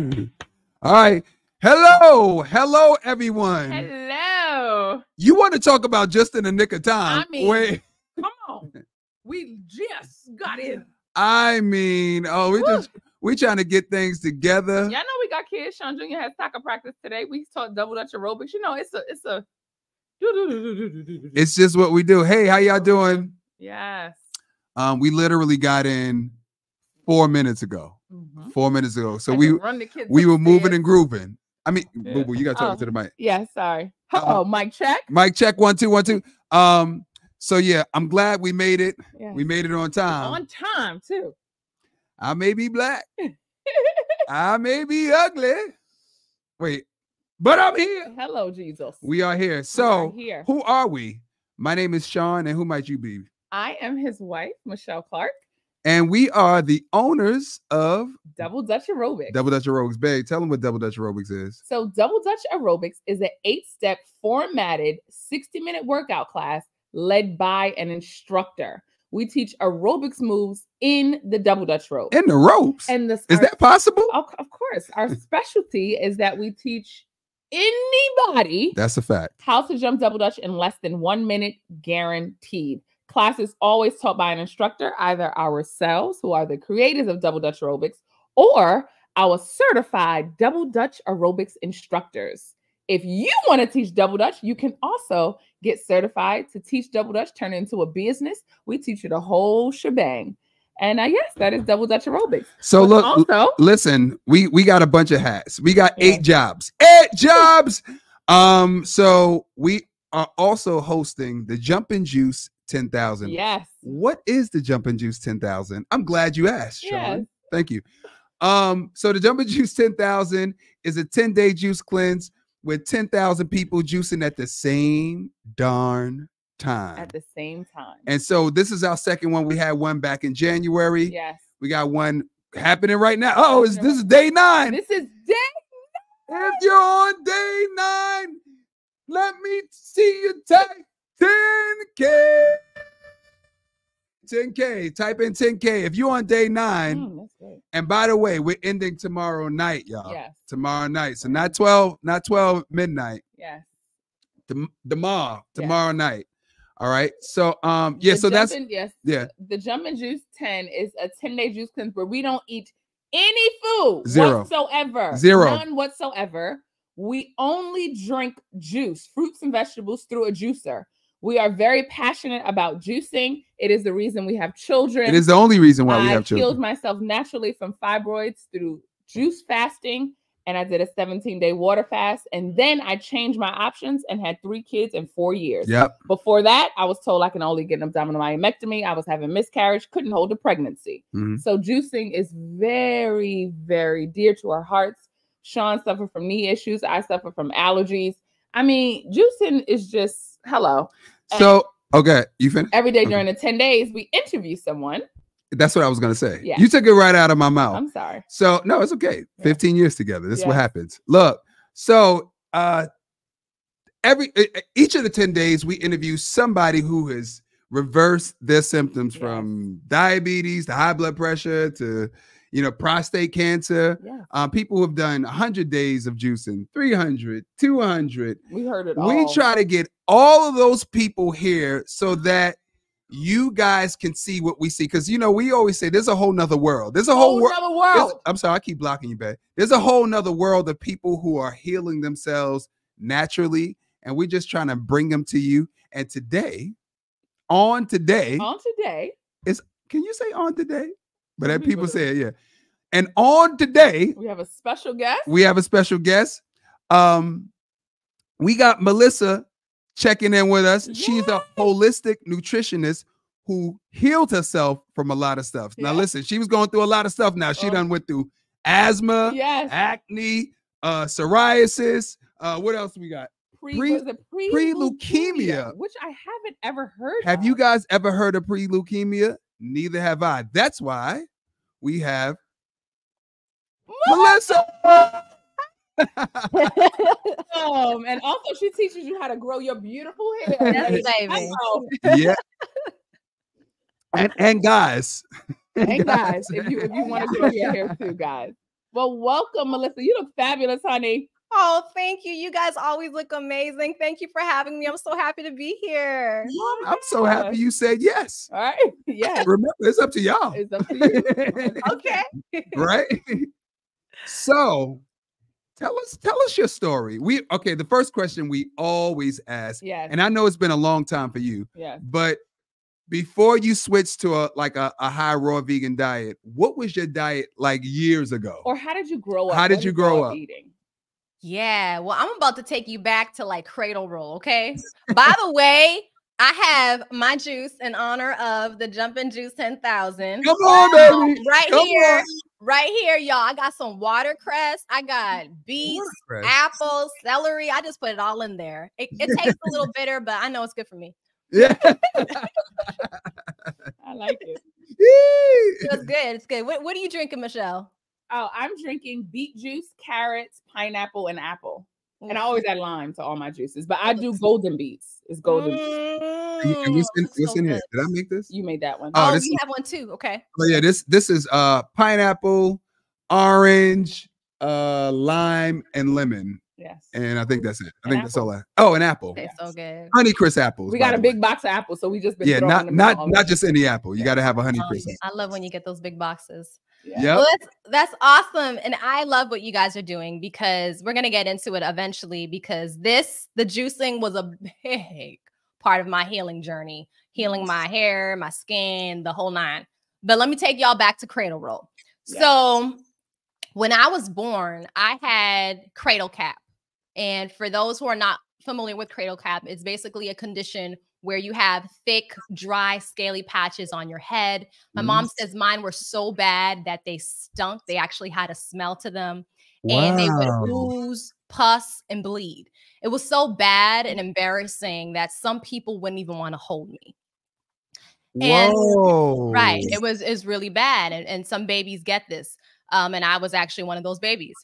All right. Hello. Hello, everyone. Hello. You want to talk about just in the nick of time? I mean- Wait. Come on. We just got in. I mean, oh, we Woo. just we trying to get things together. Y'all know we got kids. Sean Jr. has soccer practice today. We taught double dutch aerobics. You know, it's a it's a It's just what we do. Hey, how y'all doing? yes. Um, we literally got in four minutes ago. Mhm. Four minutes ago. So we run the kids we were moving and grooving. I mean, Yeah. boo boo, you gotta talk Oh. to the mic. Yeah, sorry. Uh, Oh, mic check. Mic check one two one two. Um, so yeah, I'm glad we made it. Yeah. We made it on time. on time too. I may be black. I may be ugly. Wait, but I'm here. Hello, Jesus. We are here. We are So, here. who are we? My name is Sean, and who might you be? I am his wife, Michelle Clark. And we are the owners of Double Dutch aerobics. Double Dutch Aerobics. Babe, tell them what Double Dutch Aerobics is. So, Double Dutch Aerobics is an eight step formatted 60 minute workout class led by an instructor. We teach aerobics moves in the Double Dutch rope. In the ropes. And the is our- that possible? of, of course, our specialty is that we teach anybody That's a fact. how to jump double dutch in less than one minute, guaranteed. Class is always taught by an instructor, either ourselves, who are the creators of double dutch aerobics, or our certified double dutch aerobics instructors. If you want to teach double dutch, you can also get certified to teach double dutch, turn it into a business. We teach you the whole shebang. And uh, yes, that is double dutch aerobics. So But look, also, listen, we we got a bunch of hats. We got Yeah. eight jobs. Eight jobs. Um, so we are also hosting the Jumpin' Juice 10,000. yes, What is the Jumpin' Juice 10,000? I'm glad you asked, Sean. Yes. Thank you. Um, so the Jumpin' Juice 10,000 is a 10-day juice cleanse with 10,000 people juicing at the same darn time. at the same time. and so this is our second one. We had one back in January. yes, We got one happening right now. Oh, Happening this is day nine. this is day. nine. If you're on day nine, let me see you type 10K. 10K. Type in 10K. If you're on day nine, Mm, and by the way, we're ending tomorrow night, y'all. Yes, Tomorrow night. So not 12, not 12 midnight. yes. Tom- tomorrow, tomorrow night. All right. So um, yeah, The so that's yes. yeah. The Jumpin' Juice 10 is a 10 day juice cleanse where we don't eat any food Zero. whatsoever. Zero. None whatsoever. We only drink juice, fruits and vegetables through a juicer. We are very passionate about juicing. It is the reason we have children. It is the only reason why we I have children. I healed myself naturally from fibroids through juice fasting, and I did a 17 day water fast. And then I changed my options and had three kids in four years. Yep. Before that, I was told I can only get an abdominal myomectomy. I was having miscarriage, couldn't hold a pregnancy. Mhm. So juicing is very, very dear to our hearts. Sean suffered from knee issues. I suffer from allergies. I mean, juicing is just hello. And So okay, you finished? every day Okay. during the 10 days, we interview someone. That's what I was gonna say. Yeah. You took it right out of my mouth. I'm sorry. So no, it's okay. Yeah. 15 years together. This is what happens. Look, so uh every each of the 10 days we interview somebody who has reversed their symptoms Yes. from diabetes to high blood pressure to you know prostate cancer. Yeah, Uh, people who have done 100 days of juicing, 300, 200. we heard it all. We try to get all of those people here so that you guys can see what we see. Because you know, we always say there's a whole nother world. There's a whole whole There's- world. I'm sorry, I keep blocking you, babe. There's a whole nother world of people who are healing themselves naturally, and we're just trying to bring them to you. And today, on today, On today, is can you say on today? But then people people say it, yeah. And on today, we have a special guest. we have a special guest. Um, we got Melissa checking in with us. She's a holistic nutritionist who healed herself from a lot of stuff. Now, listen, she was going through a lot of stuff. Now she Oh. done went through asthma, yes, acne, uh, psoriasis. Uh, what else we got? Pre, pre, pre, pre leukemia, which I haven't ever heard. Have you guys ever heard of pre-leukemia? Neither have I. That's why we have Melissa. Um, and also she teaches you how to grow your beautiful hair. Yes, baby. Yeah. And and guys, And guys, if you if you want to grow your hair too, guys. Well, welcome, Melissa. You look fabulous, honey. Oh, thank you. You guys always look amazing. Thank you for having me. I'm so happy to be here. Oh I'm so happy you said yes. All right. Yeah. Remember, it's up to y'all. It's up to you. Okay. right? so tell us tell us your story. We okay, the first question we always ask, Yes. and I know it's been a long time for you, yes. but before you switched to a like a, a high raw vegan diet, what was your diet like years ago? Or how did you grow up? How did What you grow up? eating? Yeah. Well, I'm about to take you back to like cradle roll. Okay. By the way, I have my juice in honor of the Jumpin' Juice 10,000. Come on, baby. Right Come here. on. Right here, y'all. I got some watercress. I got beets, apples, celery. I just put it all in there. It, it tastes a little bitter, but I know it's good for me. Yeah. I like it. It's good. It's good. What, what are you drinking, Michelle? Oh, I'm drinking beet juice, carrots, pineapple, and apple. And I always add lime to all my juices, but I do golden beets. It's golden. beets. And- and what's in, Mm, what's so in here? Did I make this? You made that one. Oh, Oh, this you is- have one too. Okay. Oh yeah, this this is uh pineapple, orange, uh lime, and lemon. yes. And I think that's it. I An think that's all I oh, an apple. Tastes so good. Honey Crisp apples. We got a big way. box of apples, so we just been Yeah, not not not just any apple. You Yeah. got to have a honey Um, crisp. I love when you get those big boxes. Yeah. Well, that's, that's awesome. And I love what you guys are doing because we're going to get into it eventually because this, the juicing was a big part of my healing journey, healing my hair, my skin, the whole nine. But let me take y'all back to cradle roll. Yeah. So when I was born, I had cradle cap. And for those who are not familiar with cradle cap, it's basically a condition where you have thick, dry, scaly patches on your head. My Mhm. mom says mine were so bad that they stunk. They actually had a smell to them and they would Wow. ooze, pus, and bleed. It was so bad and embarrassing that some people wouldn't even want to hold me. and- Whoa. Right. It was is really bad. And, and some babies get this. Um, and I was actually one of those babies.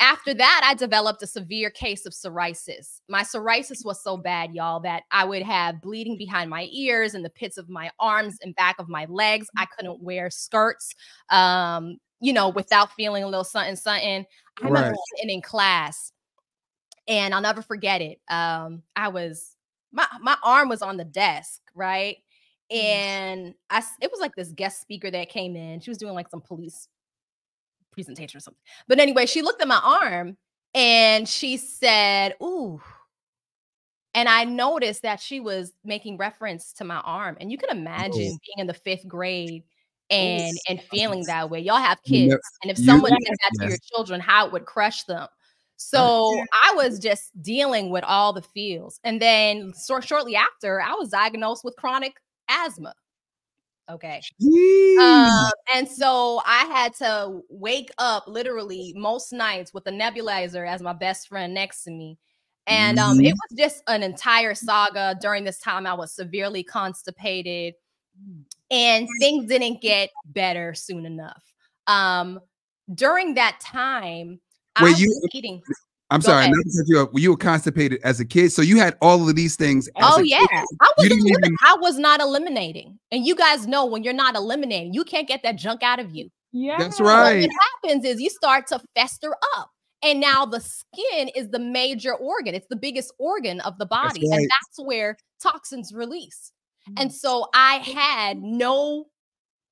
After that, I developed a severe case of psoriasis. My psoriasis was so bad, y'all, that I would have bleeding behind my ears and the pits of my arms and back of my legs. I couldn't wear skirts, um, you know, without feeling a little something, something. I remember Right. sitting in class, and I'll never forget it. Um, I was my my arm was on the desk, right? and I it was like this guest speaker that came in. She was doing like some police presentation or something. But anyway, she looked at my arm and she said, "Ooh." And I noticed that she was making reference to my arm. And you can imagine being in the fifth grade and and feeling that way. Y'all have kids. and if you- someone did that to your children, how it would crush them. So I was just dealing with all the feels. And then so, shortly after, I was diagnosed with chronic asthma. Okay. Um, and so I had to wake up literally most nights with a nebulizer as my best friend next to me. And um, it was just an entire saga. During this time, I was severely constipated and things didn't get better soon enough. Um, during that time, I was you- eating. I'm go sorry. ahead. Not you off. You were constipated as a kid, so you had all of these things. as Oh a yeah, kid. I was. didn't elimin- even- I was not eliminating, and you guys know when you're not eliminating, you can't get that junk out of you. Yeah. That's So right. What happens is you start to fester up. And now the skin is the major organ. It's the biggest organ of the body. right. And that's where toxins release. And mm. so I had no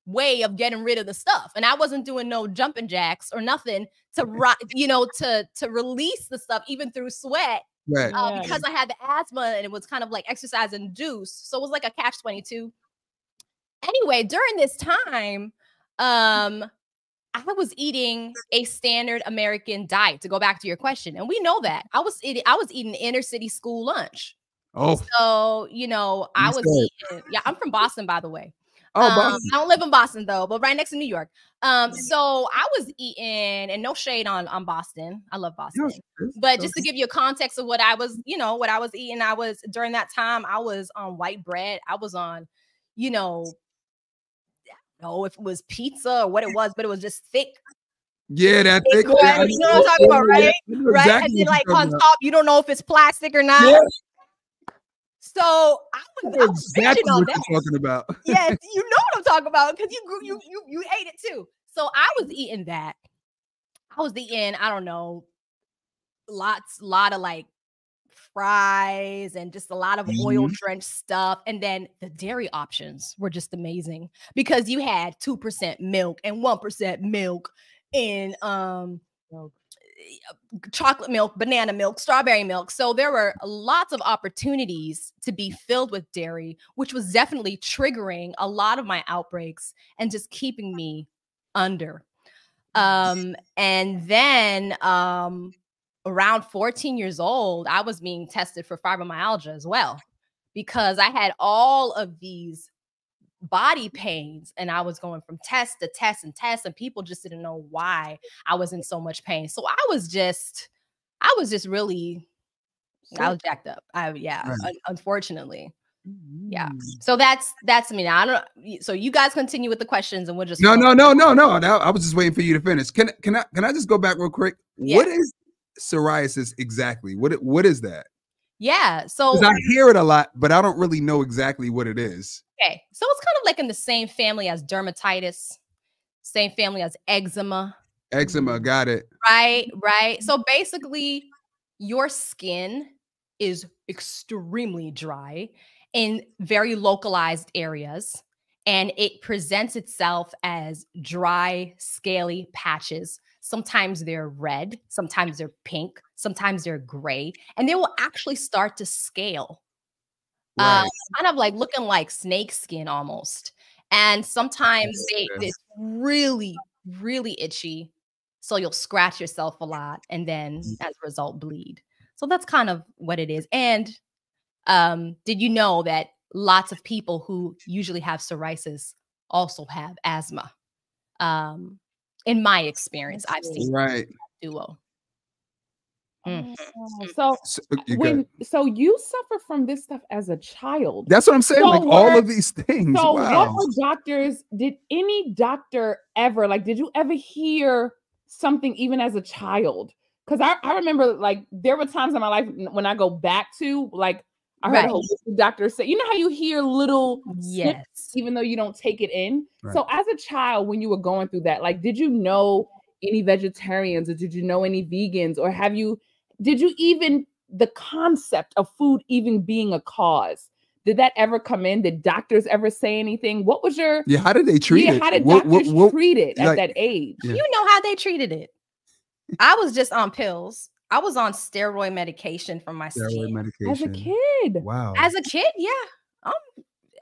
way of getting rid of the stuff. And I wasn't doing no jumping jacks or nothing to ri- you know, to to release the stuff even through sweat Right. uh, Yeah. because I had the asthma and it was kind of like exercise induced. So it was like a catch 22. Anyway, during this time, um, I was eating a standard American diet to go back to your question. And we know that. I was eating, I was eating inner city school lunch. Oh, So, you know, I was eating, yeah, I'm from Boston, by the way. Oh, Um, Boston. I don't live in Boston though, but right next to New York. Um, so I was eating, and no shade on on Boston. I love Boston. But just to give you a context of what I was, you know, what I was eating, I was during that time, I was on white bread. I was on, you know, I don't know if it was pizza or what it was, but it was just thick, yeah, that thick thick. bread. You know what I'm talking about, right? Know Right. and then like on top, you don't know if it's plastic or not. Yeah. So I was, I was exactly what that. you're talking about. yes, you know what I'm talking about because you grew, you you you ate it too. So I was eating that. I was eating, I don't know, lots, lot of like fries and just a lot of oil Mhm. drenched stuff. And then the dairy options were just amazing because you had 2% milk and 1% milk and um Milk. chocolate milk, banana milk, strawberry milk. So there were lots of opportunities to be filled with dairy, which was definitely triggering a lot of my outbreaks and just keeping me under. Um, and then um, around 14 years old, I was being tested for fibromyalgia as well because I had all of these body pains and I was going from test to test and test and people just didn't know why I was in so much pain. So I was just I was just really I was jacked up. I yeah, Right. un- unfortunately. Yeah. Mm. So that's that's me. Now I don't so you guys continue with the questions and we'll just No, no, no, no, no. I was just waiting for you to finish. Can can I can I just go back real quick? What Yeah. is psoriasis exactly? What it- what is that? Yeah. So I hear it a lot, but I don't really know exactly what it is. Okay. So it's kind of like in the same family as dermatitis, same family as eczema. Eczema, got it. Right, right. So basically, your skin is extremely dry in very localized areas, and it presents itself as dry, scaly patches. Sometimes they're red, sometimes they're pink, sometimes they're gray, and they will actually start to scale Right. uh, kind of like looking like snake skin almost. And sometimes they, it's really, really itchy. So you'll scratch yourself a lot and then Mm. as a result bleed. So that's kind of what it is. And um, did you know that lots of people who usually have psoriasis also have asthma? Um, in my experience, I've seen right. duo. Oh, mm. So So, you got- when so you suffer from this stuff as a child. that's what I'm saying. So like all of these things. So what wow. were doctors? Did any doctor ever like? Did you ever hear something even as a child? Because I, I remember like there were times in my life when I go back to like I heard Right. a holistic doctor say, you know how you hear little snippets Yes. even though you don't take it in. Right. So as a child, when you were going through that, like, did you know any vegetarians or did you know any vegans or have you? Did you even the concept of food even being a cause? Did that ever come in? Did doctors ever say anything? What was your Yeah, how did they treat yeah, it? how did What- doctors what- what- treat it at like- that age? Yeah. You know how they treated it. I was just on pills. I was on steroid medication for my steroid skin. medication. As a kid. Wow. As a kid, yeah. Um,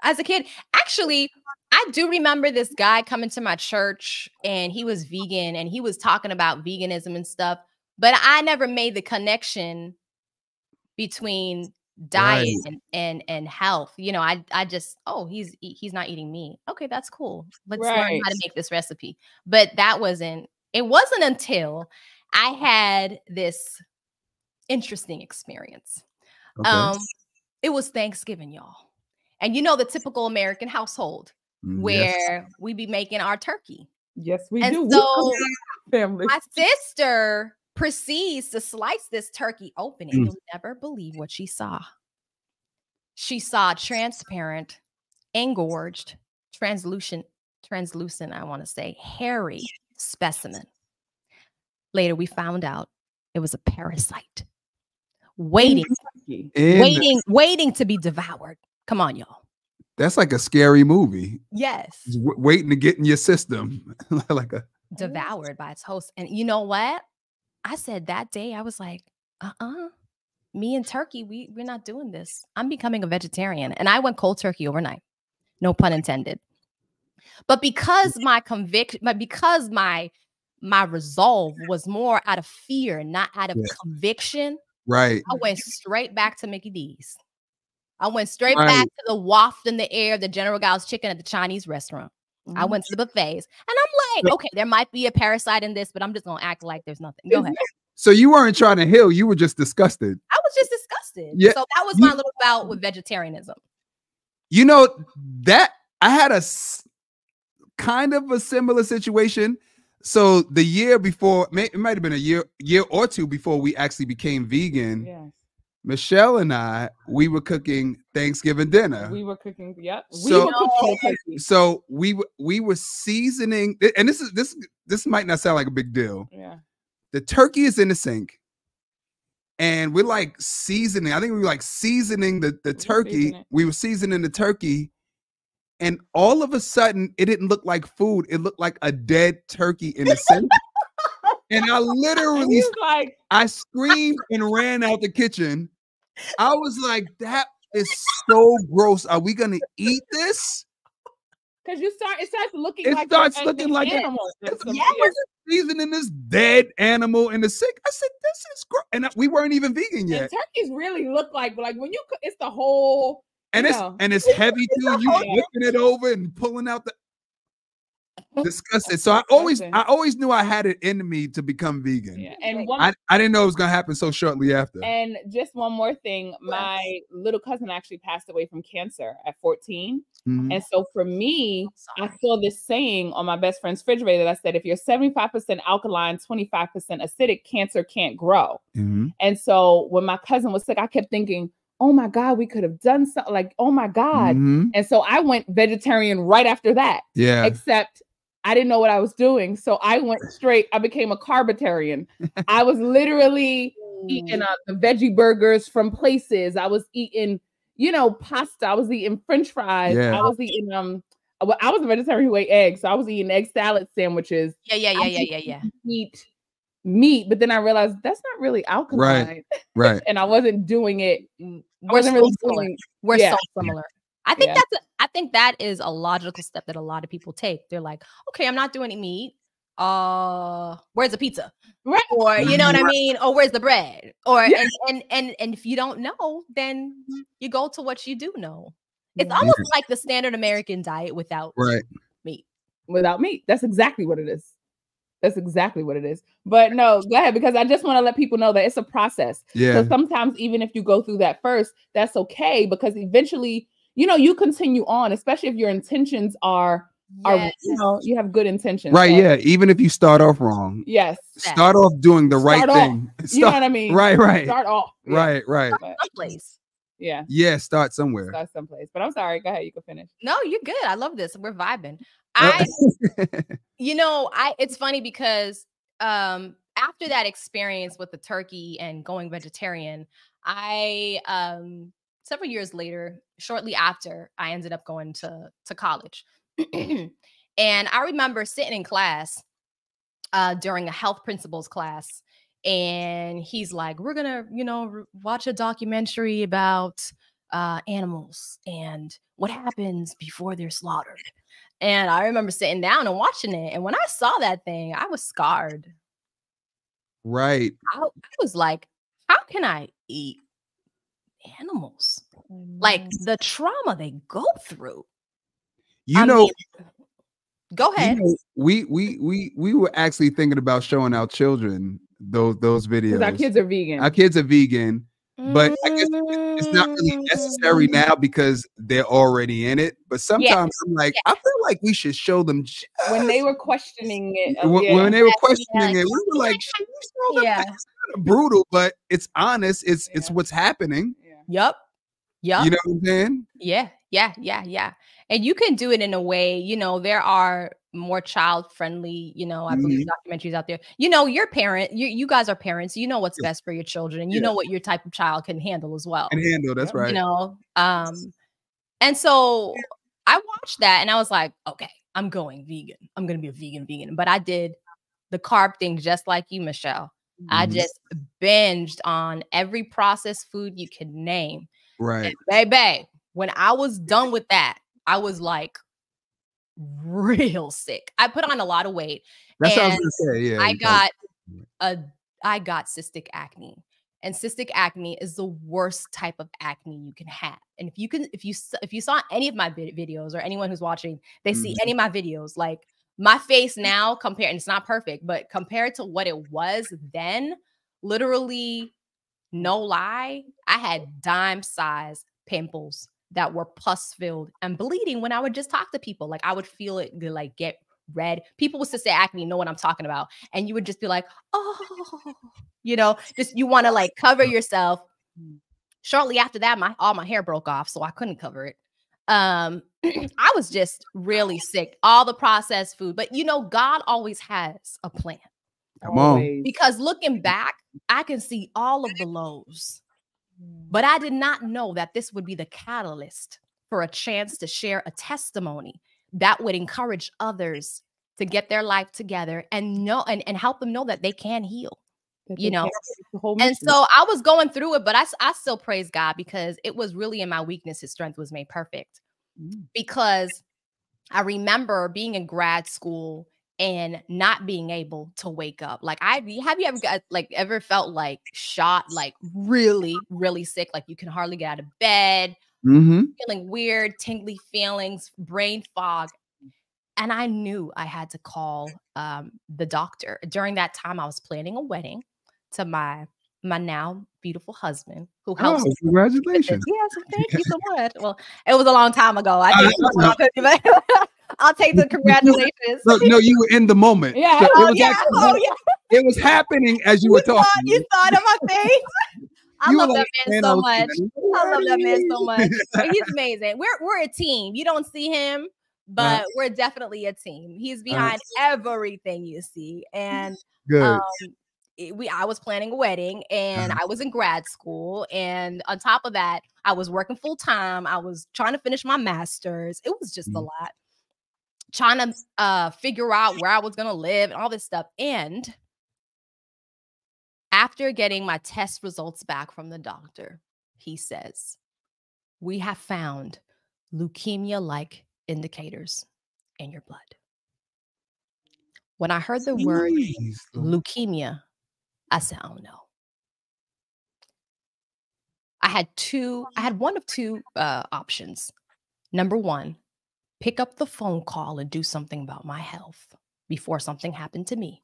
as a kid, actually, I do remember this guy coming to my church and he was vegan and he was talking about veganism and stuff, but I never made the connection between diet Right. and, and and health. You know, I I just oh he's he's not eating meat. Okay, that's cool. Let's learn how to make this recipe. But that wasn't. It wasn't until I had this interesting experience. Okay. Um, it was Thanksgiving, y'all. And you know the typical American household Mm, yes. where we be making our turkey. Yes, we And do. So family. my sister proceeds to slice this turkey open, and Mm. you'll never believe what she saw. She saw transparent, engorged, translucent, translucent, I want to say, hairy specimen. Later, we found out it was a parasite waiting In- waiting, waiting to be devoured. Come on, y'all. That's like a scary movie. Yes, w- waiting to get in your system. like a devoured by its host. And you know what? I said that day, I was like, uh-uh. Me and turkey, we we're not doing this. I'm becoming a vegetarian. And I went cold turkey overnight. No pun intended. But because my conviction, but because my my resolve was more out of fear, not out of Yeah. conviction, right. I went straight back to Mickey D's. I went straight Right. back to the waft in the air, the General Gao's chicken at the Chinese restaurant. I Mm-hmm. went to the buffets and I'm like, okay, there might be a parasite in this, but I'm just gonna act like there's nothing. Go ahead. So you weren't trying to heal, you were just disgusted. I was just disgusted. Yeah, So that was you- my little bout with vegetarianism. You know that I had a s- kind of a similar situation. So the year before, may, it might have been a year, year or two before we actually became vegan. Yes. Michelle and I, we were cooking Thanksgiving dinner. We were cooking. Yep. We So- were cooking oh, so we were we were seasoning, and this is this this might not sound like a big deal, Yeah. the turkey is in the sink, and we're like seasoning. I think we were like seasoning the the were turkey. seasoning. We were seasoning the turkey, and all of a sudden, it didn't look like food. It looked like a dead turkey in the sink. And I literally like, I screamed and ran out the kitchen. I was like, that is so gross. Are we gonna eat this? because you start, it starts looking It like starts a- looking like a- animal. It's yeah. seasoning this dead animal in the sick. I said, this is gross. And we weren't even vegan And yet. turkeys really look like like when you cook, it's the whole And it's know. and it's heavy too. You flipping it over and pulling out the disgusting. So I always I always knew I had it in me to become vegan. yeah. And one I, I didn't know it was gonna happen so shortly after. and just one more thing, my little cousin actually passed away from cancer at 14. Mhm. And so for me, I saw this saying on my best friend's refrigerator that I said, if you're 75% alkaline, 25% acidic, cancer can't grow. Mhm. And so when my cousin was sick, I kept thinking, oh my God, we could have done something like, oh my God. Mhm. And so I went vegetarian right after that, Yeah. except I didn't know what I was doing. So I went straight, I became a carbitarian. I was literally eating uh, the veggie burgers from places. I was eating, you know, pasta. I was eating French fries. Yeah. I was eating um. Well, I was a vegetarian who ate eggs, so I was eating egg salad sandwiches. Yeah, yeah, yeah, I yeah, yeah, yeah. Eat meat, but then I realized that's not really alkaline, Right. Right. and I wasn't doing it. I We're wasn't so really similar. doing. We're yeah. so similar. I think Yeah. that's a, I think that is a logical step that a lot of people take. They're like, okay, I'm not doing any meat. Uh, where's the pizza? Right. Or you know what I mean? Or where's the bread? Or Yeah. and, and and and if you don't know, then you go to what you do know. It's Yeah. almost like the standard American diet without Right. meat. without meat. That's exactly what it is. That's exactly what it is. But no, go ahead because I just want to let people know that it's a process. Yeah. So sometimes even if you go through that first, that's okay because eventually, you know, you continue on, especially if your intentions are are Yes. you know, you have good intentions. Right. So, Yeah. Even if you start off wrong, Yes. That. start off doing the right Start off. thing. You know what I mean? right. Right. Start off. Yeah. Right. Right. But, Someplace. yeah. Yeah. Start somewhere. Start someplace. But I'm sorry. Go ahead. You can finish. No, you're good. I love this. We're vibing. I you know i it's funny because um after that experience with the turkey and going vegetarian i um several years later shortly after i ended up going to to college. And i remember sitting in class uh during a health principles class and he's like we're gonna you know watch a documentary about uh animals and what happens before they're slaughtered and I remember sitting down and watching it. And when I saw that thing, I was scarred. right. I, I was like, how can I eat animals? Oh like the trauma they go through. You I know, mean, go you ahead. know, we we we we were actually thinking about showing our children those those videos. Our kids are vegan. Our kids are vegan, but I guess it's not really necessary Mm. now because they're already in it. But sometimes I'm like, I feel like we should show them just, when they were questioning it, uh, when, yeah. when they were questioning yeah. it, we were like, "Should we show them?" Yeah. It's kinda brutal, but it's honest. It's it's what's happening. Yeah. Yup. Yup. You know what I'm saying? Yeah, yeah, yeah, yeah. And you can do it in a way, you know, there are more child friendly, you know, I believe documentaries out there. You know, your parent, you you guys are parents, you know what's Yeah. best for your children, and you Yeah. know what your type of child can handle as well. And handle. That's right. You know, um, and so I watched that and I was like, okay, I'm going vegan. I'm gonna be a vegan vegan. But I did the carb thing just like you, Michelle. I Mhm. just binged on every processed food you could name. Right. And baby, when I was done with that, I was like real sick. I put on a lot of weight. That's what I was and gonna say. Yeah. I got a I got cystic acne. And cystic acne is the worst type of acne you can have. And if you can if you if you saw any of my videos or anyone who's watching, they see Mhm. any of my videos like my face now compared and it's not perfect, but compared to what it was then, literally no lie, I had dime size pimples that were pus filled and bleeding when I would just talk to people. Like I would feel it like get red. People would just say acne, know what I'm talking about. And you would just be like, oh, you know, just you want to like cover yourself. Shortly after that, my all my hair broke off, so I couldn't cover it. Um, I was just really sick, all the processed food. But you know, God always has a plan. Come on. Because looking back, I can see all of the lows. But I did not know that this would be the catalyst for a chance to share a testimony that would encourage others to get their life together and know and, and help them know that they can heal. You know, can't fix the whole And so I was going through it, but I, I still praise God because it was really in my weakness, his strength was made perfect. Mm. Because I remember being in grad school and not being able to wake up. Like I have you ever got like ever felt like shot, like really, really sick, like you can hardly get out of bed, Mm-hmm. feeling weird, tingly feelings, brain fog. And I knew I had to call um, the doctor. During that time, I was planning a wedding to my my now beautiful husband, who helps. Oh, congratulations. Yes, thank you so much. Well, it was a long time ago. I I did know. but I'll take the congratulations. No, no, you were in the moment. Yeah. So it Oh was yeah, actually- oh yeah. it was happening as you were talking. you saw it on my face. I You love that like, man so "Man, much. I love that man so much. He's amazing. We're we're a team. You don't see him, but we're definitely a team. He's behind everything you see. And Good. um we I was planning a wedding and I was in grad school. And on top of that, I was working full time. I was trying to finish my master's. It was just a Mhm. lot. Trying to uh figure out where I was gonna live and all this stuff. And after getting my test results back from the doctor, he says, We have found leukemia like indicators in your blood. When I heard the word Jeez, leukemia, I said, Oh no. I had two, I had one of two uh, options. Number one, pick up the phone call and do something about my health before something happened to me.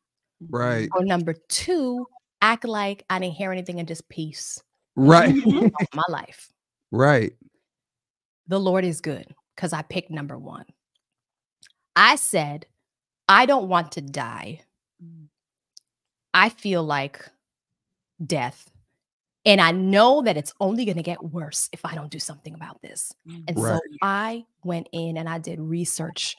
Right. Or number two, act like I didn't hear anything and just peace Right. my life. right. The Lord is good because I picked number one. I said, I don't want to die. Mm. I feel like death. And I know that it's only going to get worse if I don't do something about this. And so I went in and I did research.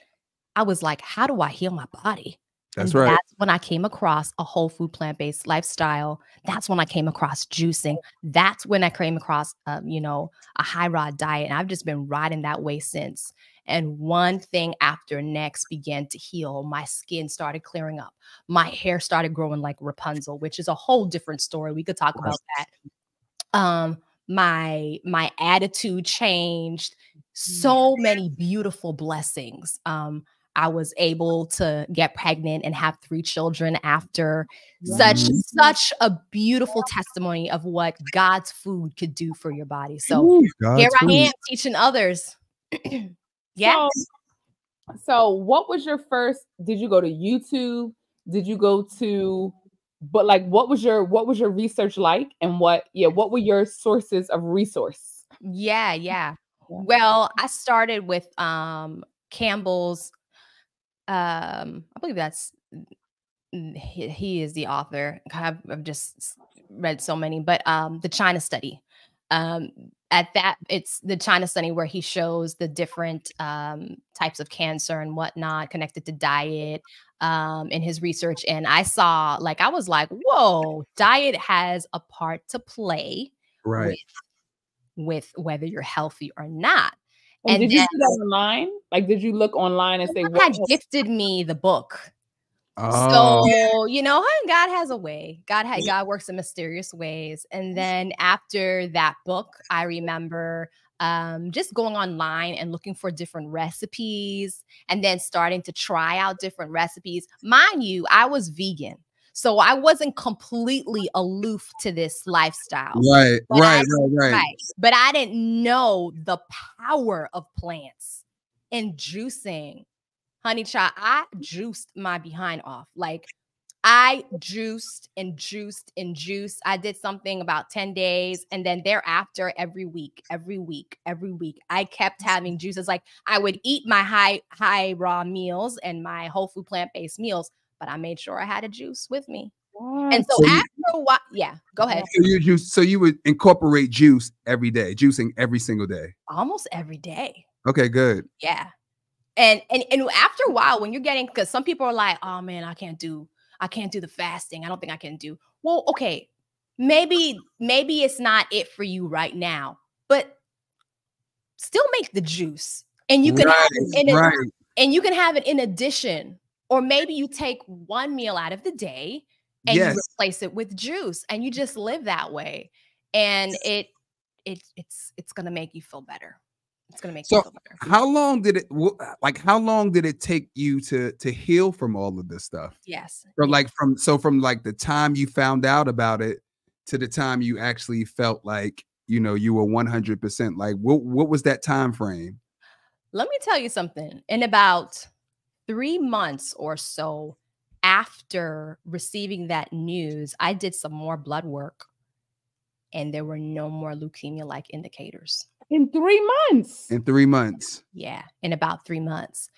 I was like, how do I heal my body? That's And right. That's when I came across a whole food plant based lifestyle. That's when I came across juicing. That's when I came across, um, you know, a high raw diet. And I've just been riding that way since. And one thing after next began to heal. My skin started clearing up. My hair started growing like Rapunzel, which is a whole different story. We could talk Right. about that. Um, my my attitude changed. So many beautiful blessings. Um, I was able to get pregnant and have three children after such Mhm. such a beautiful testimony of what God's food could do for your body. So Ooh, here I am teaching others. yeah. So, so what was your first? Did you go to YouTube? Did you go to? But like, what was your what was your research like, and what yeah, what were your sources of resource? Yeah, yeah. Well, I started with um Campbell's um I believe that's he, he is the author. I've, I've just read so many, but um the China study. Um at that it's the China study where he shows the different um types of cancer and whatnot connected to diet um in his research. And I saw like I was like, whoa, diet has a part to play Right. with with whether you're healthy or not. And, And did you then- do that online? Like, did you look online and say God what? had gifted me the book. Oh, So, you know, God has a way. God had God works in mysterious ways. And then after that book, I remember um, just going online and looking for different recipes and then starting to try out different recipes. Mind you, I was vegan. So I wasn't completely aloof to this lifestyle. right, right, I- right, right. Right. But I didn't know the power of plants and juicing. Honey child, I juiced my behind off. Like I juiced and juiced and juiced. I did something about 10 days. And then thereafter, every week, every week, every week, I kept having mm. juices. Like I would eat my high, high raw meals and my whole food plant-based meals, but I made sure I had a juice with me. And so, So you- after a while, yeah, go ahead. So you juice, so you would incorporate juice every day, juicing every single day. Almost every day. Okay, good. Yeah. And and and after a while, when you're getting because some people are like, oh man, I can't do, I can't do the fasting. I don't think I can do. Well, okay, maybe maybe it's not it for you right now, but still make the juice, and you can right, have it in right. and you can have it in addition, or maybe you take one meal out of the day and Yes. you replace it with juice, and you just live that way, and it it it's it's gonna make you feel better. It's gonna make So, you feel better. How long did it like how long did it take you to to heal from all of this stuff? Yes. From like from so from like the time you found out about it to the time you actually felt like you know you were 100% like what what was that time frame? Let me tell you something. In about three months or so after receiving that news, I did some more blood work and there were no more leukemia like indicators. In three months. In 3 months. Yeah, in about three months.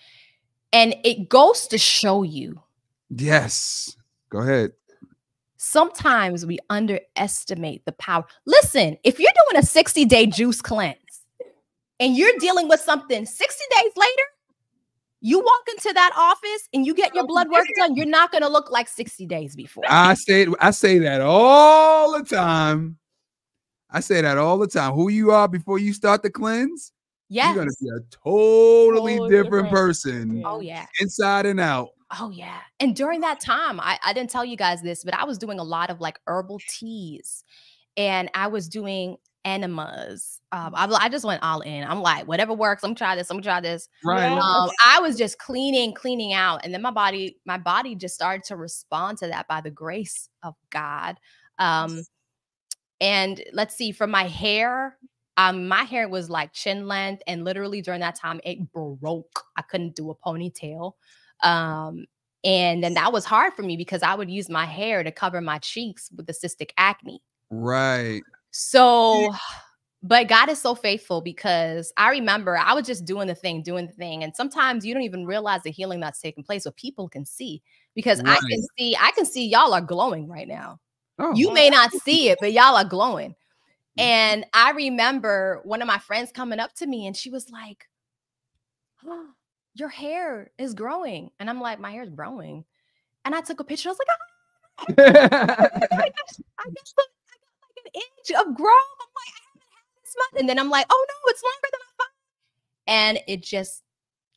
And it goes to show you Yes. Go ahead. sometimes we underestimate the power. Listen, if you're doing a 60 day juice cleanse and you're dealing with something 60 days later, you walk into that office and you get your blood work done, you're not going to look like 60 days before. I say I say that all the time. I say that all the time. Who you are before you start the cleanse, yes. you're gonna be a totally Totally different different. person, Yeah. Oh, yeah. inside and out. Oh, yeah. And during that time, I, I didn't tell you guys this, but I was doing a lot of like herbal teas and I was doing enemas. Um, I, I just went all in. I'm like, whatever works, I'm try this, I'm try this. Right. Um, I was just cleaning, cleaning out, and then my body, my body just started to respond to that by the grace of God. Um, and let's see, for my hair, um, my hair was like chin length, and literally during that time, it broke. I couldn't do a ponytail. Um, and then that was hard for me because I would use my hair to cover my cheeks with the cystic acne. Right. So, but God is so faithful because I remember I was just doing the thing, doing the thing. And sometimes you don't even realize the healing that's taking place, but people can see because I can see, I can see y'all are glowing right now. Oh, You may not see it, but y'all are glowing. And I remember one of my friends coming up to me and she was like, "Oh, Your hair is growing. And I'm like, My hair is growing. And I took a picture. I was like, "Oh I got, I got like an inch of growth. I'm like, I haven't had this. And then I'm like, oh no, it's longer than I thought. And it just,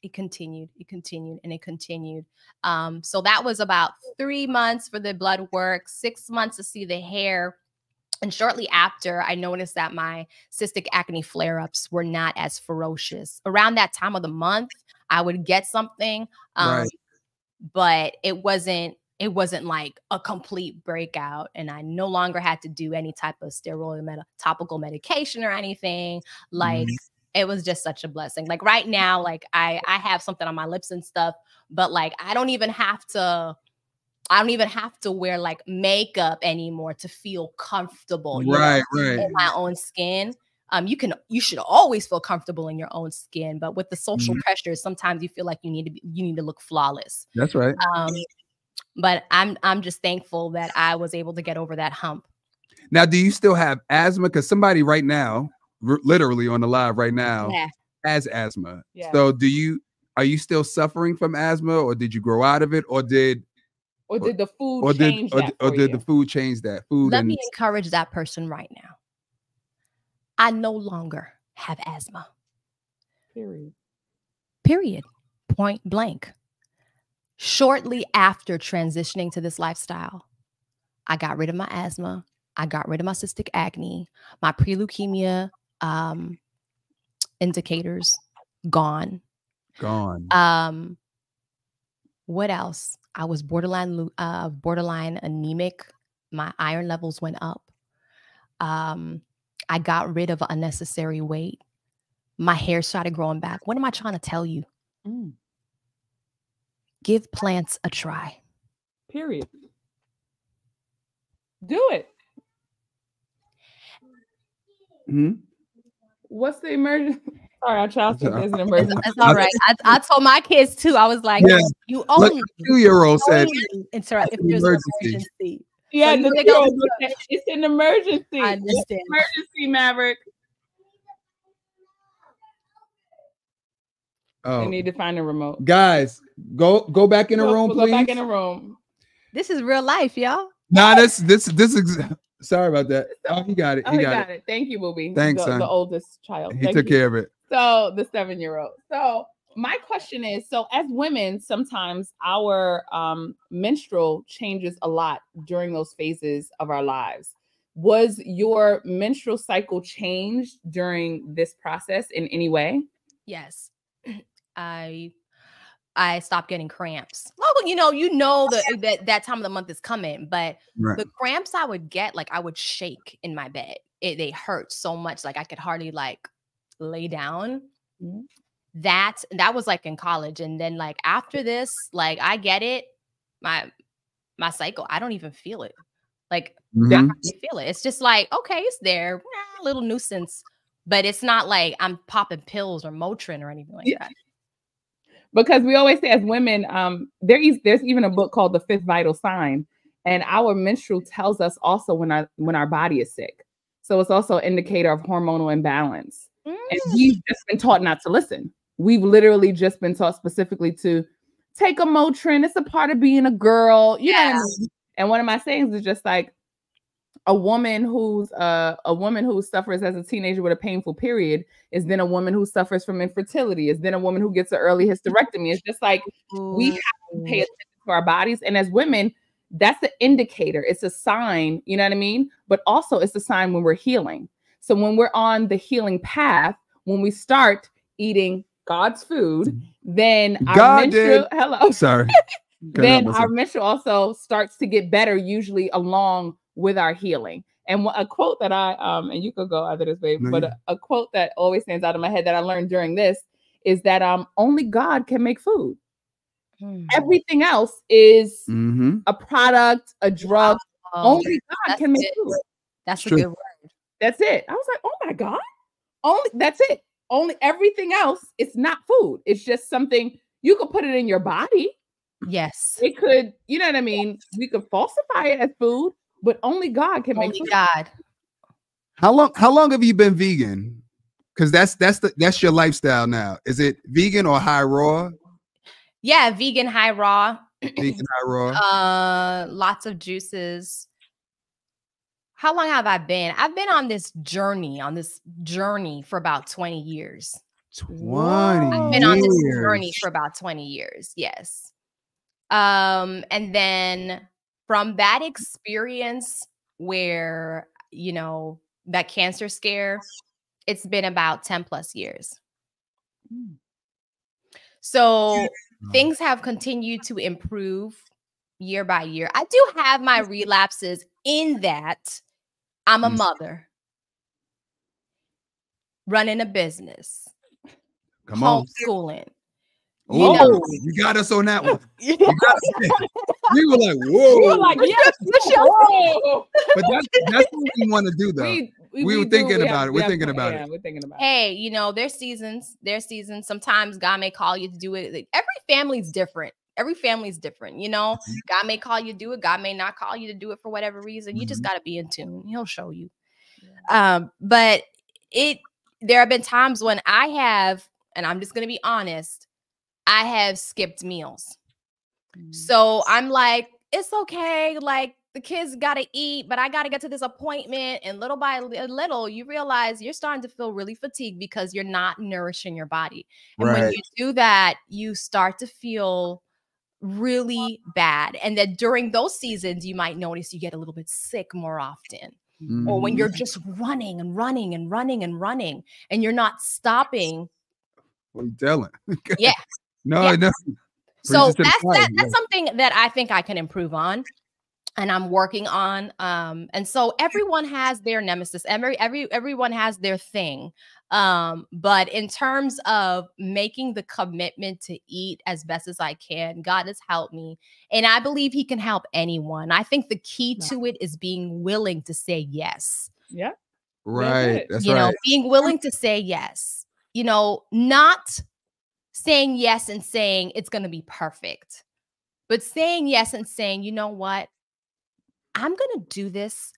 it continued, it continued, and it continued. Um, so that was about three months for the blood work, six months to see the hair. And shortly after, I noticed that my cystic acne flare ups were not as ferocious. Around that time of the month, I would get something. Um, Right. but it wasn't it wasn't like a complete breakout and i no longer had to do any type of steroid med- topical medication or anything like it was just such a blessing like right now like i i have something on my lips and stuff but like i don't even have to i don't even have to wear like makeup anymore to feel comfortable you know, right, right. in my own skin um you can you should always feel comfortable in your own skin but with the social pressures sometimes you feel like you need to be, you need to look flawless That's right. um but i'm i'm just thankful that i was able to get over that hump Now, do you still have asthma? Because somebody right now, r- literally on the live right now, yeah has asthma. Yeah. So, do you are you still suffering from asthma, or did you grow out of it, or did Or did the food or did change or, that or for did you? the food change that food? let and me encourage that person right now i no longer have asthma Period. period point blank shortly after transitioning to this lifestyle i got rid of my asthma i got rid of my cystic acne my pre-leukemia um, indicators gone. Gone. um what else? I was borderline uh borderline anemic. My iron levels went up. Um i got rid of unnecessary weight. My hair started growing back. What am i trying to tell you? Mm, give plants a try. Period. Do it. Hmm? What's the emergency? Sorry, our child said there's an emergency. that's all right I, I told my kids too i was like Yeah. you only two year old said, only interrupt if an there's an emergency. emergency Yeah, you the think two-year-old was looked at- it's an emergency. i It's understand Emergency, Maverick. I "Oh, need to find a remote. guys, go go back in the Go- room, go please." back in the room. This is real life, y'all. Nah, this this this is sorry about that. Oh, he got it. Oh, He he got, it. Thank you, Booby. Thanks, the, son. the oldest child. He Thank took you. care of it. So the seven year old. So my question is: so as women, sometimes our um, menstrual changes a lot during those phases of our lives. Was your menstrual cycle changed during this process in any way? Yes. I I stopped getting cramps. Well, you know, you know that that that time of the month is coming, but Right. the cramps I would get, like I would shake in my bed. It they hurt so much, like I could hardly like lay down. Mhm. That that was like in college, and then like after this, like I get it. My my cycle, I don't even feel it. Like I Mhm. don't feel it. It's just like okay, it's there, eh, little nuisance, but it's not like I'm popping pills or Motrin or anything like that. Because we always say as women, um, there is there's even a book called The Fifth Vital Sign, and our menstrual tells us also when our when our body is sick. So it's also an indicator of hormonal imbalance. And Mm. we've just been taught not to listen. We've literally just been taught specifically to take a Motrin. It's a part of being a girl. You know I Yeah. mean? And one of my sayings is just like a woman who's uh, a woman who suffers as a teenager with a painful period is then a woman who suffers from infertility, is then a woman who gets an early hysterectomy. It's just like we have to pay attention to our bodies. And as women, that's the indicator. It's a sign, you know what I mean? But also it's a sign when we're healing. So when we're on the healing path, when we start eating God's food, then our God menstrual, hello, Sorry. Couldn't then our myself. menstrual also starts to get better, usually along with our healing. And a quote that I um and you could go either this way, No, but you- a, a quote that always stands out in my head that I learned during this is that um only God can make food. Mm. Everything else is Mhm. a product, a drug. Oh, only God that's can make it. food. that's a True. good word. That's it. I was like, oh my God. Only that's it. Only everything else, it's not food. It's just something you could put it in your body. Yes. It could, you know what I mean? We could falsify it as food, but only God can make Only food. God. How long how long have you been vegan? Because that's that's the that's your lifestyle now. Is it vegan or high raw? Yeah, vegan high raw. Vegan high raw. Uh lots of juices. How long have I been? I've been on this journey, on this journey for about 20 years. Twenty I've been on this journey for about 20 years. Yes. Um, and then from that experience where, you know, that cancer scare, it's been about 10 plus years. Mm. So things have continued to improve year by year. I do have my relapses in that I'm a Mm. mother running a business, Come on. homeschooling. Oh, you know. you got us on that one. Yeah. You got us- we were like, whoa. We whoa. were like, yes, whoa. but that's that's what we want to do though. we, We were thinking we about have- it. we We're have thinking about yeah, it. We're thinking about it. hey, you know, there's seasons, there's seasons. Sometimes God may call you to do it. Like, Every family's different. Every family's different. You know, Mhm. God may call you to do it. God may not call you to do it for whatever reason. You just Mhm. got to be in tune. He'll show you. Um, but it, there have been times when I have, and I'm just going to be honest, I have skipped meals. Mm. So I'm like, it's okay. Like the kids got to eat, but I got to get to this appointment. And little by li- little, you realize you're starting to feel really fatigued because you're not nourishing your body. And when you do that, you start to feel really bad. And then during those seasons, you might notice you get a little bit sick more often. Or when Mhm. you're just running and running and running and running and you're not stopping. What you telling? Yeah. No, Yeah. no. so Preach it to the that's that, that's something that I think I can improve on and I'm working on um and so everyone has their nemesis every every everyone has their thing um but in terms of making the commitment to eat as best as I can God has helped me and I believe he can help anyone I think the key Yeah. to it is being willing to say yes Yeah. Right. That's you right. know being willing to say yes you know not saying yes and saying it's going to be perfect but saying yes and saying you know what i'm going to do this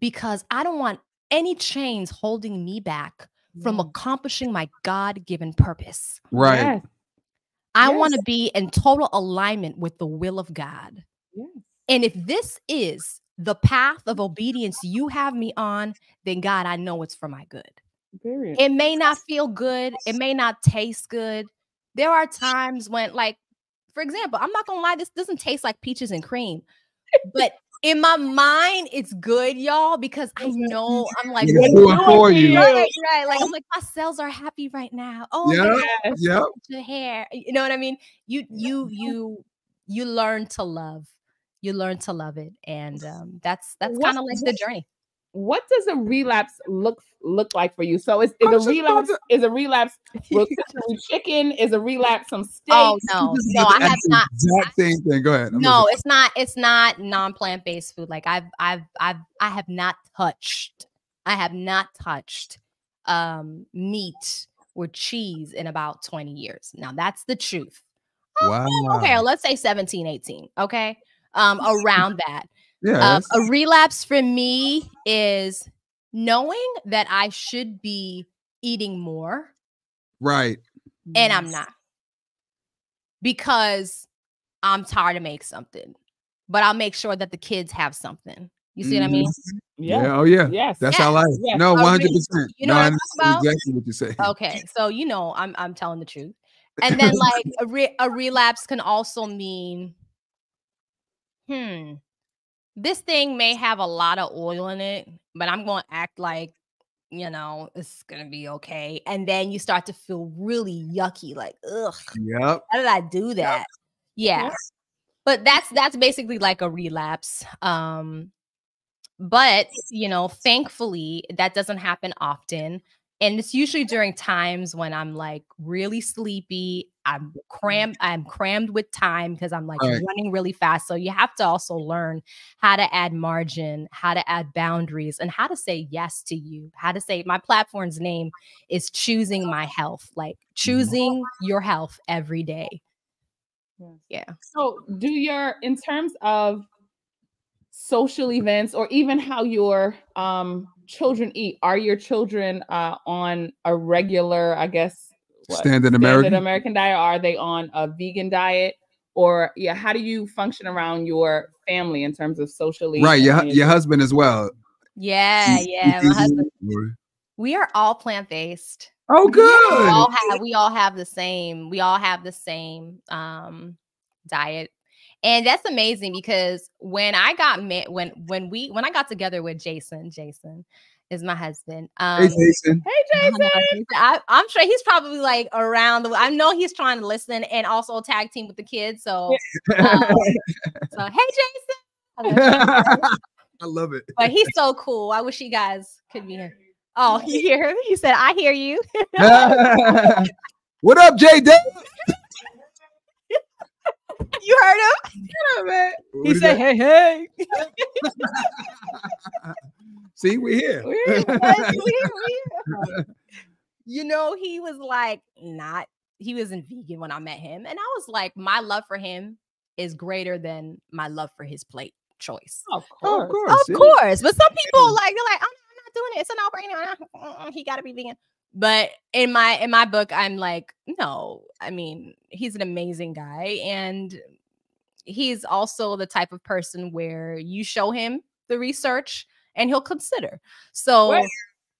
because i don't want any chains holding me back from accomplishing my god-given purpose right. Yes. i want to be in total alignment with the will of god Yes. And if this is the path of obedience you have me on, then God, I know it's for my good. Very It may not feel good, it may not taste good. There are times when, like, for example, I'm not gonna lie, this doesn't taste like peaches and cream, but in my mind, it's good, y'all, because I know I'm like, It's doing for you. right, right. Like I'm like, my cells are happy right now. Oh, Yeah, look at Yes. Yep. your hair. You know what I mean? You you you you learn to love. You learn to love it. And um that's that's kind of like the journey. What does a relapse look look like for you? So is, is a relapse to- is a relapse rotisserie chicken? Is a relapse some steak? Oh no, no, I have actual not. Exact same thing. Go ahead. I'm No, listening. it's not. It's not non-plant based food. Like I've, I've, I've, I have not touched. I have not touched um meat or cheese in about 20 years. Now that's the truth. Wow. Okay, let's say 17, 18. Okay. Um, around that. Yeah. Um, a relapse for me is knowing that I should be eating more right. and I'm not because I'm tired to make something, but I'll make sure that the kids have something. You see what I mean? Mhm. Yeah. Yeah. Oh yeah. Yes. That's Yeah. our life. Yes. No, A one re- hundred percent. you know No, what I I'm about? exactly what you say. Okay, so you know I'm I'm telling the truth. And then like a, re- a relapse can also mean, hmm, this thing may have a lot of oil in it, but I'm going to act like you know it's gonna be okay. And then you start to feel really yucky, like ugh, Yep. how did I do that? Yeah. Yeah. But that's that's basically like a relapse. Um but you know, thankfully that doesn't happen often. And it's usually during times when I'm like really sleepy, I'm crammed, I'm crammed with time because I'm like Right. running really fast. So you have to also learn how to add margin, how to add boundaries, and how to say yes to you. How to say my platform's name is choosing my health, like choosing your health every day. Yes. Yeah. So, do your in terms of social events or even how your um children eat, are your children uh on a regular, I guess, what, Standard standard American. American diet? Are they on a vegan diet? Or yeah, how do you function around your family in terms of socially? Right. Your your husband as well. Yeah, yeah. My husband. We are all plant based. Oh, We good. all have we all have the same, we all have the same um diet. And that's amazing because when I got met when when we when I got together with Jason, Jason is my husband. Um Hey, Jason. Hey, Jason. I, I'm sure he's probably like around the. I know he's trying to listen and also tag team with the kids. So, um, so hey, Jason. I love it. But he's so cool. I wish you guys could be here. Oh, you hear him? He said, "I hear you." what up, J Dub? You heard him? What He said, that? "Hey, hey." See, we're here. We're here. We hear, we hear. you know, he was like not. He wasn't vegan when I met him, and I was like, my love for him is greater than my love for his plate choice. Of Oh, of course. course. Of course, but some people like they're like, oh, no, I'm not doing it. It's a no brainer. He got to be vegan. But in my in my book, I'm like, no. I mean, he's an amazing guy, and he's also the type of person where you show him the research and he'll consider. So Wait,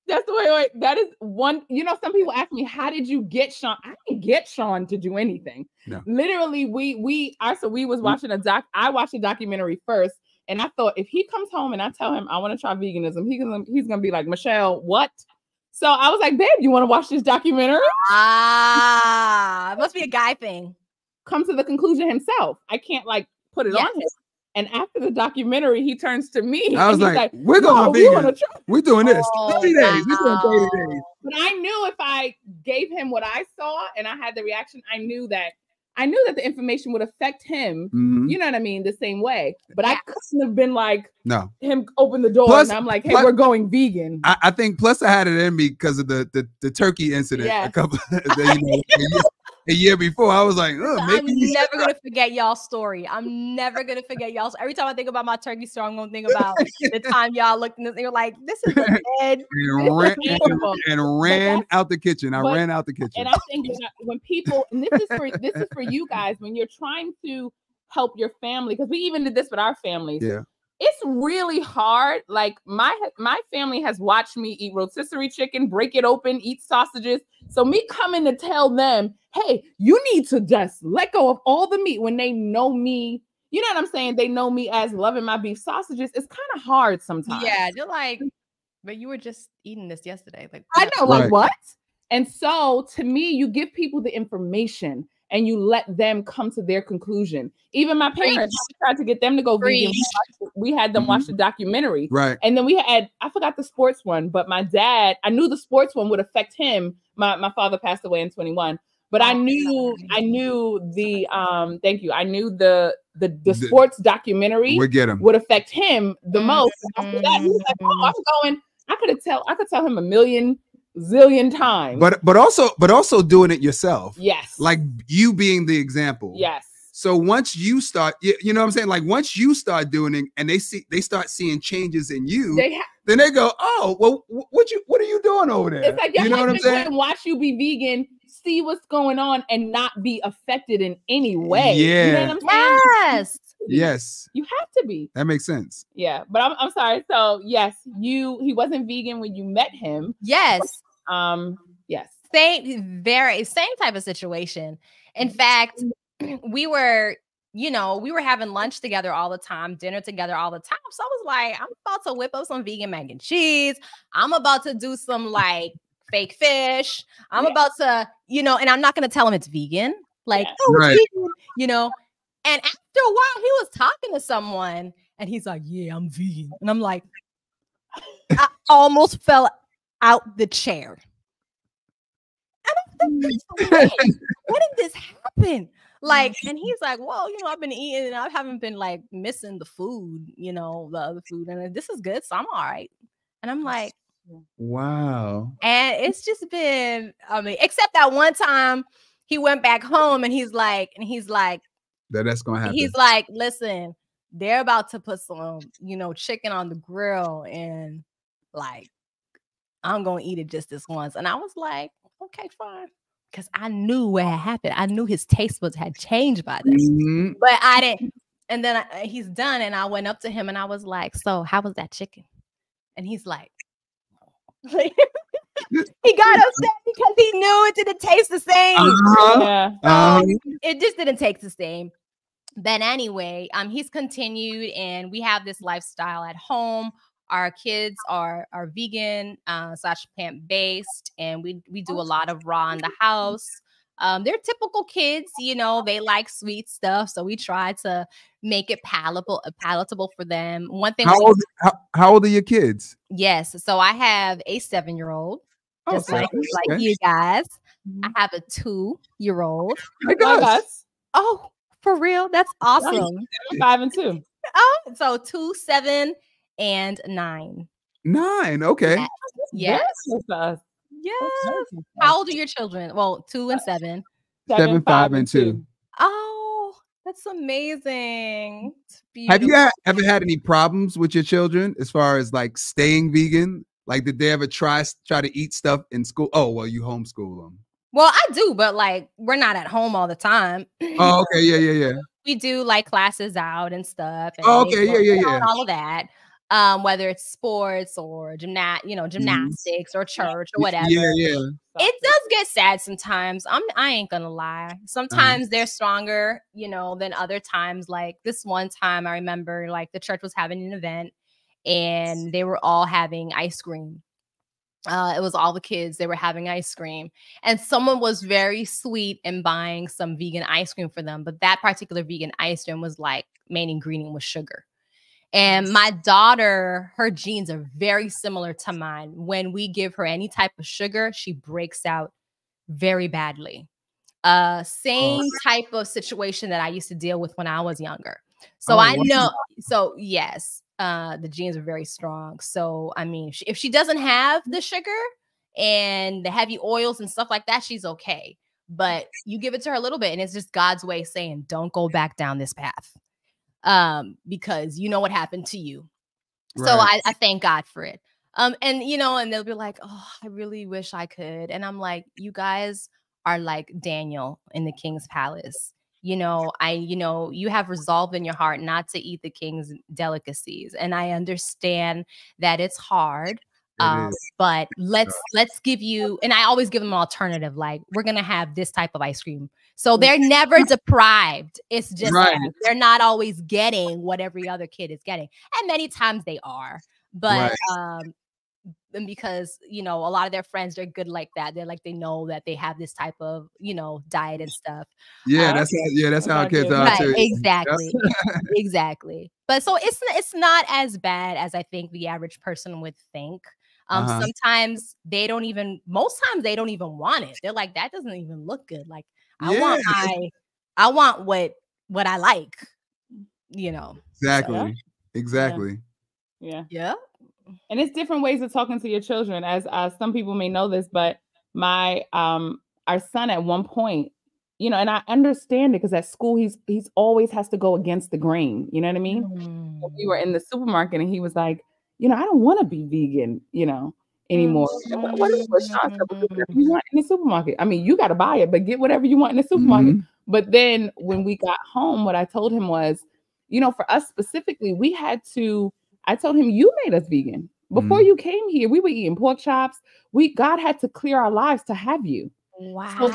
That's the way. Wait, that is one. You know, some people ask me, "How did you get Sean?" I didn't get Sean to do anything. No. Literally, we we I so we was Mm. watching a doc. I watched a documentary first, and I thought if he comes home and I tell him I want to try veganism, he's gonna he's gonna be like, Michelle, what? So I was like, babe, you want to watch this documentary? ah, it must be a guy thing. Come to the conclusion himself. I can't like put it on him. And after the documentary, he turns to me. I was and he's like, we're going "No, vegan. you wanna try We're doing this. Oh, 30 days. We're doing 30 days. But I knew if I gave him what I saw and I had the reaction, I knew that I knew that the information would affect him. Mhm. You know what I mean? The same way. But I couldn't have been like No, him open the door Plus- and I'm like, hey, plus- we're going vegan. I, I think plus I had it in me because of the, the the turkey incident Yeah. a couple the, you know, a, year, before. I was like, oh, I'm never gonna forget y'all's story. I'm never gonna forget y'all's. Every time I think about my turkey story, I'm gonna think about the time y'all looked and you're like, "This is a dead." and ran, and, and ran out the kitchen. I but- ran out the kitchen. And I think when, when people, and this is for this is for you guys, when you're trying to help your family because we even did this with our families. Yeah. It's really hard. Like my my family has watched me eat rotisserie chicken, break it open, eat sausages. So me coming to tell them, hey, you need to just let go of all the meat when they know me. You know what I'm saying? They know me as loving my beef sausages. It's kind of hard sometimes. Yeah, they're like, but you were just eating this yesterday. Like I know, like what? And so to me, you give people the information and you let them come to their conclusion. Even my parents I tried to get them to go. Preach. We We had them watch the documentary. Right. And then we had, I forgot the sports one, but my dad, I knew the sports one would affect him. My, my father passed away in 21. But I Oh, knew, sorry. I knew the um, thank you. I knew the the, the The- sports documentary We get them. would affect him the most. After that, he was like, "Oh, I'm going." I could have tell. I could tell him a million zillion times. But but also but also doing it yourself. yes, Like you being the example. yes, So once you start, you, you know what I'm saying? Like once you start doing it and they see they start seeing changes in you, they ha- then they go, "Oh, well what you what are you doing over there?" it's like you know what I'm saying? watch you be vegan, see what's going on, and not be affected in any way. you know what I'm saying? yes. Yes. You have to be. That makes sense. Yeah, but I'm, I'm sorry. So yes, you he wasn't vegan when you met him. Yes. Um, yes. Same, very same type of situation. In fact, we were, you know, we were having lunch together all the time, dinner together all the time. So I was like, I'm about to whip up some vegan mac and cheese. I'm about to do some like fake fish. I'm Yeah. about to, you know, and I'm not gonna tell him it's vegan. Like, Yeah. oh, Right. vegan, you know. And after a while, he was talking to someone, and he's like, "Yeah, I'm vegan," and I'm like, I almost fell out the chair. And I'm like, mm. "Wait, when did this happen? Like, mm. and he's like, well, you know, I've been eating and I haven't been like missing the food, you know, the other food, and this is good, so I'm all right. And I'm like, Wow. and it's just been, I mean, except that one time he went back home and he's like, and he's like, That that's gonna happen. he's like, listen, they're about to put some, you know, chicken on the grill, and like, I'm gonna eat it just this once. And I was like, okay, fine. Because I knew what had happened. I knew his taste buds had changed by this. Mhm. But I didn't. And then I, he's done, and I went up to him and I was like, So, how was that chicken? And he's like, he got upset because he knew it didn't taste the same. Uh-huh. Yeah. Um, it just didn't taste the same. But anyway, um, he's continued, and we have this lifestyle at home. Our kids are are vegan uh, slash plant based, and we we do a lot of raw in the house. Um, they're typical kids, you know. They like sweet stuff, so we try to make it palatable palatable for them. One thing, how we- old how, how old are your kids? yes. So I have a seven year old, just okay. like like Okay. you guys. Mm-hmm. I have a two year old. Like Like us. us, Oh, for real? That's awesome. five and two. Oh, so two, seven, and nine. Nine. Okay. Yeah. Yeah. Yes. Close to us. Yes. That's very close to us. How old are your children? Well, two and seven. Seven, five, and two. Oh, that's amazing. Have you beautiful. ha- ever had any problems with your children as far as like staying vegan? Like, did they ever try try to eat stuff in school? Oh, well, you homeschool them. Well, I do, but like we're not at home all the time. Oh, okay. Yeah, yeah, yeah. we do like classes out and stuff. And Oh, okay, yeah, yeah, yeah. All of that. Um, whether it's sports or gymnast, you know, gymnastics or church or whatever. Yeah, yeah. it does get sad sometimes. I'm I ain't gonna lie. Sometimes they're stronger, you know, than other times. Like this one time I remember like the church was having an event and they were all having ice cream. Uh, it was all the kids, they were having ice cream. And someone was very sweet in buying some vegan ice cream for them. But that particular vegan ice cream was like main ingredient was sugar. And my daughter, her genes are very similar to mine. When we give her any type of sugar, she breaks out very badly. Uh, same type of situation that I used to deal with when I was younger. So Oh, I wow. know. So yes, uh, the genes are very strong. So I mean, sh- if she doesn't have the sugar and the heavy oils and stuff like that, she's okay. But you give it to her a little bit, and it's just God's way saying, "Don't go back down this path." Um, because you know what happened to you. So I, I thank God for it. Um, and you know, and they'll be like, "Oh, I really wish I could," and I'm like, "You guys are like Daniel in the king's palace, you know, I, you know, you have resolved in your heart not to eat the king's delicacies. And I understand that it's hard. Um, but let's let's give you and I always give them an alternative like we're gonna have this type of ice cream. So they're never deprived. It's just Right. they're not always getting what every other kid is getting. And many times they are. But um and because you know a lot of their friends they're good like that. They're like they know that they have this type of you know diet and stuff. Yeah, Uh, that's how, yeah, that's how kids are Right, too. exactly. exactly. But so it's it's not as bad as I think the average person would think. Um, Uh-huh. sometimes they don't even most times they don't even want it. They're like, that doesn't even look good. Like I want my I want what what I like, you know. Exactly. Exactly. Yeah. Yeah. and it's different ways of talking to your children as uh, some people may know this but my um our son at one point you know and i understand it because at school he's he's always has to go against the grain you know what i mean Mm. we were in the supermarket and he was like you know i don't want to be vegan you know anymore I said, what, what is what Sean said, "Well, get whatever you want in the supermarket i mean you got to buy it but get whatever you want in the supermarket Mhm. but then when we got home, what I told him was, you know, for us specifically, we had to, I told him, you made us vegan. Before you came here, we were eating pork chops. We God had to clear our lives to have you. Wow.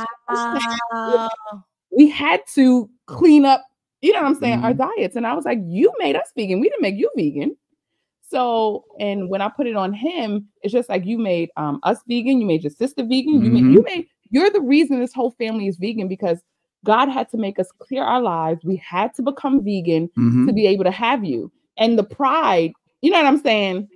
We had to clean up, you know what I'm saying, our Mhm. diets. And I was like, you made us vegan. We didn't make you vegan. So, and when I put it on him, it's just like you made um, us vegan, you made your sister vegan, you made you made you're the reason this whole family is vegan because God had to make us clear our lives. We had to become vegan Mhm. to be able to have you. And the pride, you know what I'm saying,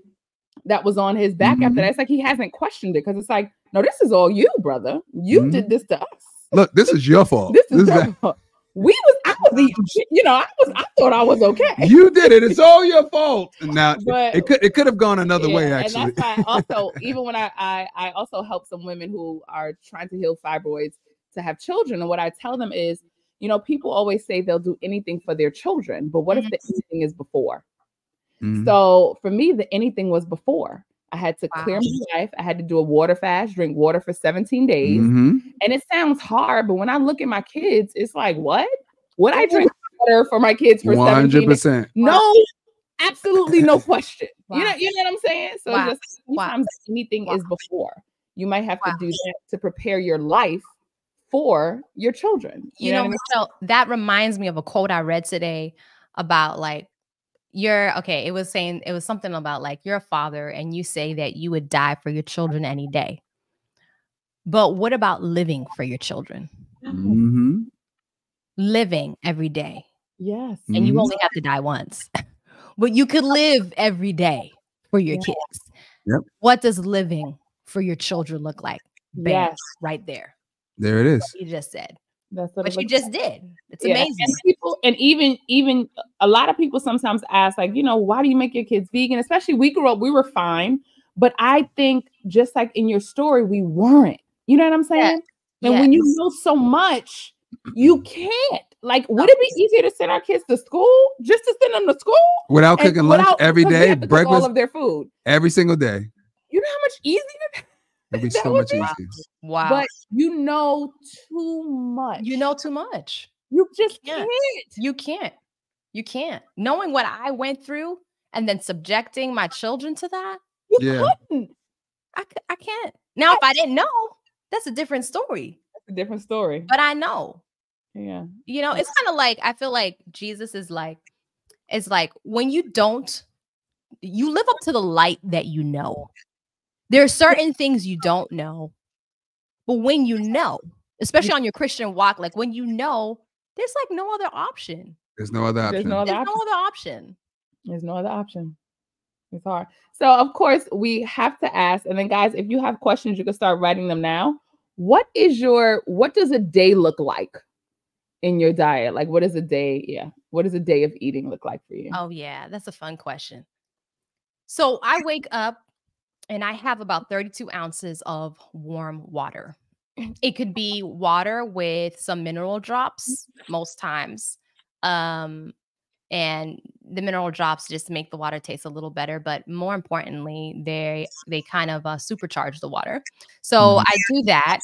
that was on his back after Mhm. that. It's like he hasn't questioned it because it's like, no, this is all you, brother. You did this to us. Look, this is your fault. This is This is- your fault. We was I was eating, shit, you know, I was I thought I was okay. you did it. It's all your fault. Now But it could it could have gone another way actually. And that's why also, even when I, I I also help some women who are trying to heal fibroids to have children. And what I tell them is, you know, people always say they'll do anything for their children, but what if the anything is before? Mhm. So for me, the anything was before. I had to clear my life. I had to do a water fast, drink water for 17 days. Mhm. And it sounds hard, but when I look at my kids, it's like, what? Would I drink water for my kids for 17 days? 100%. No, absolutely no question. You know, you know what I'm saying? So Wow. just Wow. sometimes anything Wow. is before. You might have Wow. to do that to prepare your life for your children. You know, what I mean? Michelle, that reminds me of a quote I read today about like you're okay. It was saying it was something about like you're a father and you say that you would die for your children any day. But what about living for your children? Mhm. Living every day. Yes. And you Mhm. only have to die once. but you could live every day for your Yeah. kids. Yep. What does living for your children look like? Bam, Yes. right there. There it is. You just said. That's what it But you looks just did. It's Yeah, amazing. And people, and even even uh, a lot of people sometimes ask, like, you know, why do you make your kids vegan? Especially we grew up, we were fine, but I think just like in your story, we weren't. You know what I'm saying? And when you know so much, you can't. Like, would it be easier to send our kids to school just to send them to school Without cooking lunch without- every because we day, have to cook all breakfast of their food? every single day. You know how much easier, It'd be That so would much be- easier. Wow. but you know too much. you know too much. you just Yeah. can't. You can't. You can't. Knowing what I went through and then subjecting my children to that, You Yeah. couldn't. I, c- I can't. Now, if I didn't know, that's a different story. That's a different story. But I know. Yeah. You know, it's kind of like I feel like Jesus is like, it's like when you don't, you live up to the light that you know. There are certain things you don't know, but when you know, especially on your Christian walk, like when you know, there's like no other option. There's no other There's option. no other There's option. no other option. There's no other option. It's hard. So, of course, we have to ask, and then, guys, if you have questions, you can start writing them now. What is your, what does a day look like in your diet? Like, what is a day? Yeah. What does a day of eating look like for you? Oh, yeah, that's a fun question. So I wake up and I have about 32 ounces of warm water. It could be water with some mineral drops most times. Um, and the mineral drops just make the water taste a little better, but more importantly, they they kind of uh, supercharge the water. So Mhm. I do that.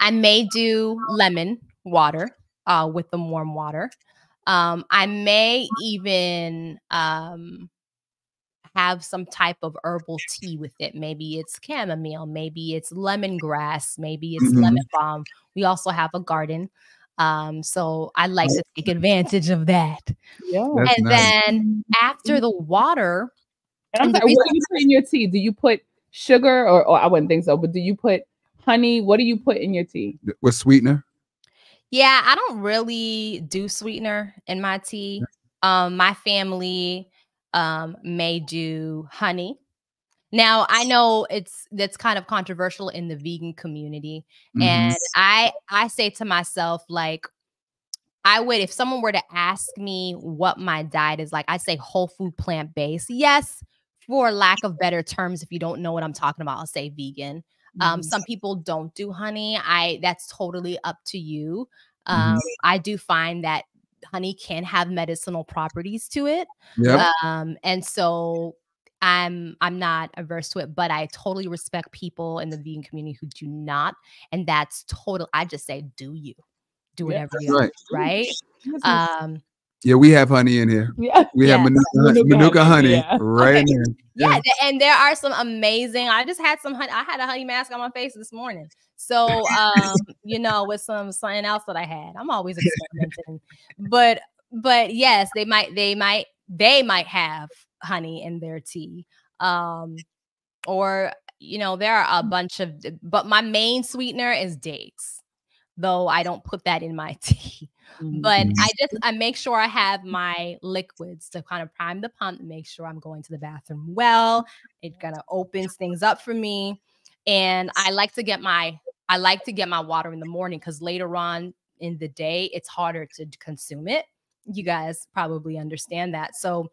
I may do lemon water uh, with the warm water. Um, I may even um, have some type of herbal tea with it. Maybe it's chamomile, maybe it's lemongrass, maybe it's Mhm. lemon balm. We also have a garden. Um, so I like to take advantage of that. Yeah. That's and nice. then after the water, And I'm And the sorry, what do you put in your tea? Do you put sugar or, or I wouldn't think so, but do you put honey? What do you put in your tea? With sweetener. yeah, I don't really do sweetener in my tea. Um, my family um may do honey. Now I know it's that's kind of controversial in the vegan community. Mhm. And I I say to myself, like, I would if someone were to ask me what my diet is like, I'd say whole food plant based. Yes, for lack of better terms, if you don't know what I'm talking about, I'll say vegan. Um, Mhm. some people don't do honey. I that's totally up to you. Um, I do find that honey can have medicinal properties to it. Yep. Um, and so I'm I'm not averse to it, but I totally respect people in the vegan community who do not. And that's total. I just say, do you do whatever that's you right. right? Yes, yes. Um, yeah, we have honey in here. yeah. We have Yeah. Manuka, Manuka Manuka honey, honey yeah. right Okay. in here. yeah, Yeah. and there are some amazing. I just had some honey. I had a honey mask on my face this morning. So um, you know, with some something else that I had. I'm always experimenting. but but yes, they might they might they might have honey in their tea. Um or you know, there are a bunch of but my main sweetener is dates. Though I don't put that in my tea but Mhm. I just I make sure I have my liquids to kind of prime the pump, make sure I'm going to the bathroom well. It kind of opens things up for me, and I like to get my I like to get my water in the morning because later on in the day it's harder to consume it. You guys probably understand that. So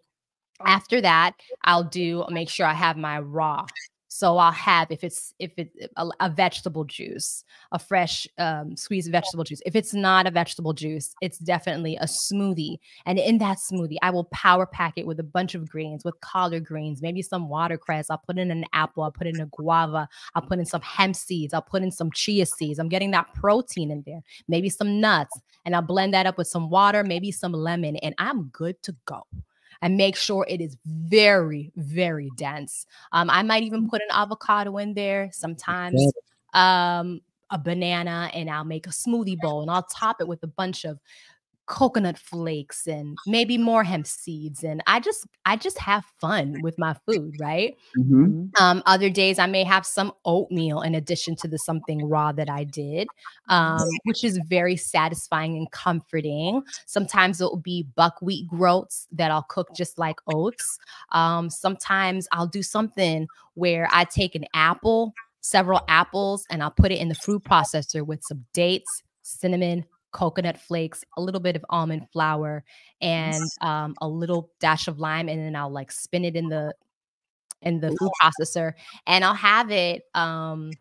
after that, I'll do make sure I have my raw. So I'll have if it's if it's a, a vegetable juice, a fresh um, squeezed vegetable juice. If it's not a vegetable juice, it's definitely a smoothie. And in that smoothie, I will power pack it with a bunch of greens, with collard greens, maybe some watercress. I'll put in an apple. I'll put in a guava. I'll put in some hemp seeds. I'll put in some chia seeds. I'm getting that protein in there. Maybe some nuts, and I'll blend that up with some water, maybe some lemon, and I'm good to go and make sure it is very, very dense. Um, I might even put an avocado in there sometimes, um, a banana, and I'll make a smoothie bowl and I'll top it with a bunch of coconut flakes and maybe more hemp seeds and i just i just have fun with my food right Mhm. um, other days I may have some oatmeal in addition to the something raw that I did, um, which is very satisfying and comforting. Sometimes it will be buckwheat groats that I'll cook just like oats. Um, sometimes I'll do something where I take an apple, several apples, and I'll put it in the fruit processor with some dates, cinnamon, coconut flakes, a little bit of almond flour, and um, a little dash of lime, and then I'll like spin it in the in the food processor and I'll have it um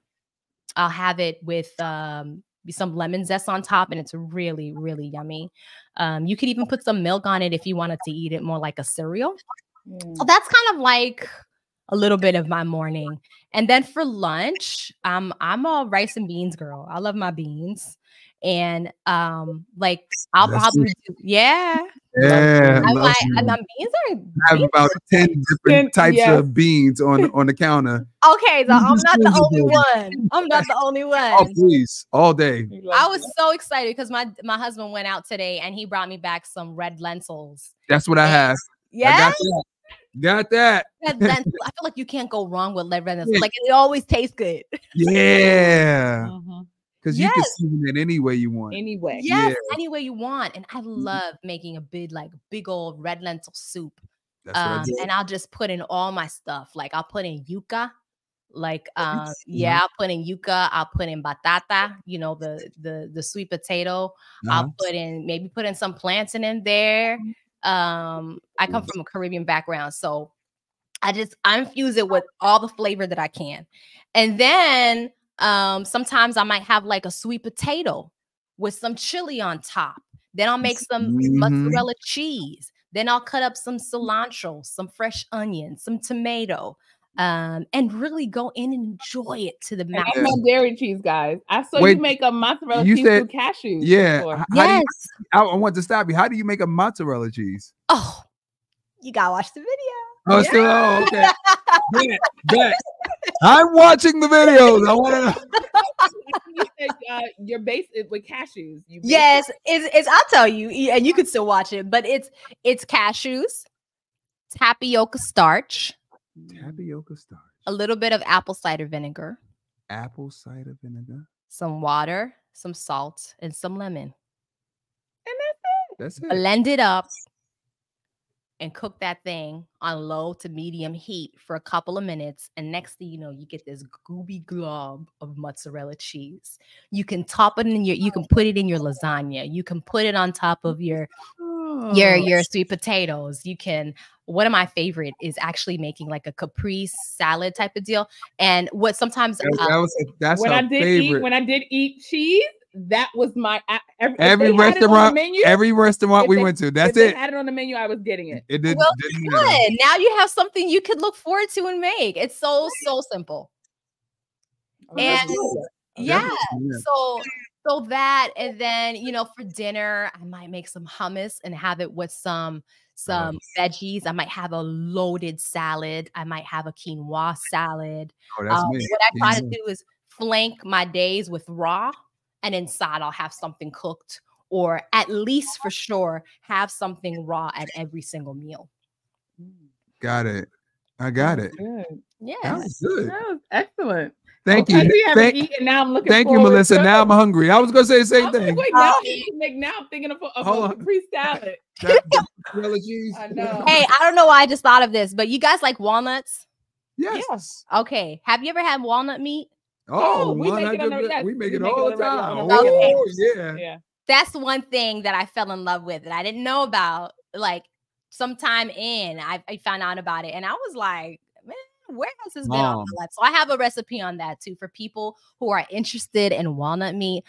I'll have it with um some lemon zest on top and it's really really yummy. Um you could even put some milk on it if you wanted to eat it more like a cereal. Mm. So that's kind of like a little bit of my morning. And then for lunch, um I'm a rice and beans girl. I love my beans. And um like I'll That's probably do, yeah. Yeah. I love like some. and um, beans are I have about 10 different types yes. of beans on on the counter. Okay, so I'm not the only one. I'm not the only one. Oh, please. All day. I was so excited because my my husband went out today and he brought me back some red lentils. That's what I have. Yeah, got that. Got that. red lentils. I feel like you can't go wrong with red lentils. Yeah. Like it always tastes good. Yeah. Mhm. Because you can Yes. season it any way you want. Anyway. Yes, Yeah. any way you want. And I Mm-hmm. love making a big like big old red lentil soup. That's what I Um, and I'll just put in all my stuff. Like I'll put in yuca. Like um, yeah, I'll put in yuca. I'll put in batata. You know the the the sweet potato. Uh-huh. I'll put in maybe put in some plantain in there. Um, I come from a Caribbean background, so I just I infuse it with all the flavor that I can. And then um sometimes I might have like a sweet potato with some chili on top. Then I'll make some Mhm. mozzarella cheese. Then I'll cut up some cilantro, some fresh onion, some tomato, um, and really go in and enjoy it to the max. I'm on dairy cheese, guys. I saw Wait, you make a mozzarella you cheese said- with cashews. Yeah. before. h- you, Yes. I, I want to stop you. How do you make a mozzarella cheese? Oh, you gotta watch the video. Oh, Yeah. still, oh, okay. Bet, bet. I'm watching the videos. I want to know. you said uh, your base is with cashews. You base Yes, it's, it's I'll tell you, and you can still watch it, but it's it's cashews, tapioca starch, Tapioca starch, a little bit of apple cider vinegar, apple cider vinegar. some water, some salt, and some lemon. and That's it. Blend it up and cook that thing on low to medium heat for a couple of minutes. And next thing you know, you get this gooby glob of mozzarella cheese. You can top it in your, you can put it in your lasagna. You can put it on top of your your Oh. your sweet potatoes. You can. One of my favorite is actually making like a caprese salad type of deal. And what sometimes That, uh, that was a, that's when I did favorite. eat when I did eat cheese, that was my I- every, Every they had it on the restaurant- menu. Every restaurant we they- went to, that's they it. Had it on the menu, I was getting it. It didn't. Well, didn't matter. good. Now you have something you could look forward to and make. It's so so simple. Oh, And- good. Yeah. Yeah. So so that and then you know for dinner I might make some hummus and have it with some some veggies. I might have a loaded salad. I might have a quinoa salad. Oh, that's Um, me. what I try to do is flank my days with raw, and inside I'll have something cooked, or at least for sure have something raw at every single meal. Mm. Got it. I got it. Good. Yeah. That was good. That was excellent. Thank I you. see haven't Thank, eaten. Now I'm looking. thank you, Melissa. to Now. I'm hungry. I was gonna say the same I'm like, thing. wait, now. I'm thinking- like, now I'm thinking of, a- of Hold a on. Capri salad. That- that mozzarella cheese. I know. Hey, I don't know why I just thought of this, but you guys like walnuts? Yes. Okay. Have you ever had walnut meat? Oh, Oh, we make it on the- 100 yes, we make we it make all on the the regular- time. on the Oh, yeah. Yeah. That's one thing that I fell in love with that I didn't know about. Like sometime in, I, I found out about it and I was like, man, where has this been all Mom. my life? So I have a recipe on that too for people who are interested in walnut meat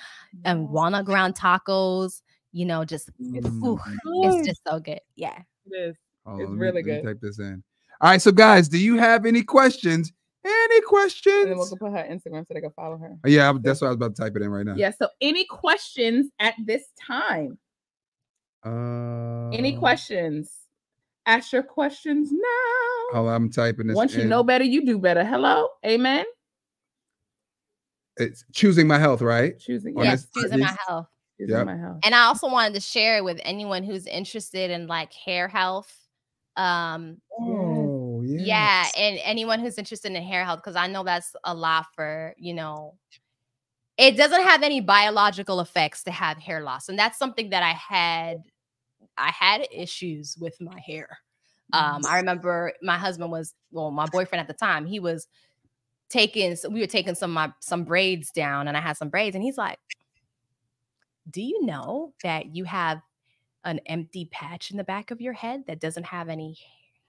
and walnut ground tacos. You know, just it's, ooh, Mm. it's just so good. Yeah. It is. Hold It's on, me- really let me good. Type this in. All right, so guys, do you have any questions? Any And then we'll questions? put her Instagram so they can follow her. Oh, yeah, I- that's what I was about to type it in right now. Yeah. So, any questions at this time? Uh, Any questions? Ask your questions now. Oh, I'm typing this. Once you know better, you do better. Hello. Amen. it's choosing my health, right? Choosing. On Yes, this- choosing my health. Choosing Yep. my house. And I also wanted to share it with anyone who's interested in like hair health. Um, Oh, yeah. yeah and anyone who's interested in hair health because i know that's a lot for you know it doesn't have any biological effects to have hair loss and that's something that i had i had issues with my hair. Um i remember my husband was well my boyfriend at the time he was taking so we were taking some my some braids down and i had some braids and he's like do you know that you have an empty patch in the back of your head that doesn't have any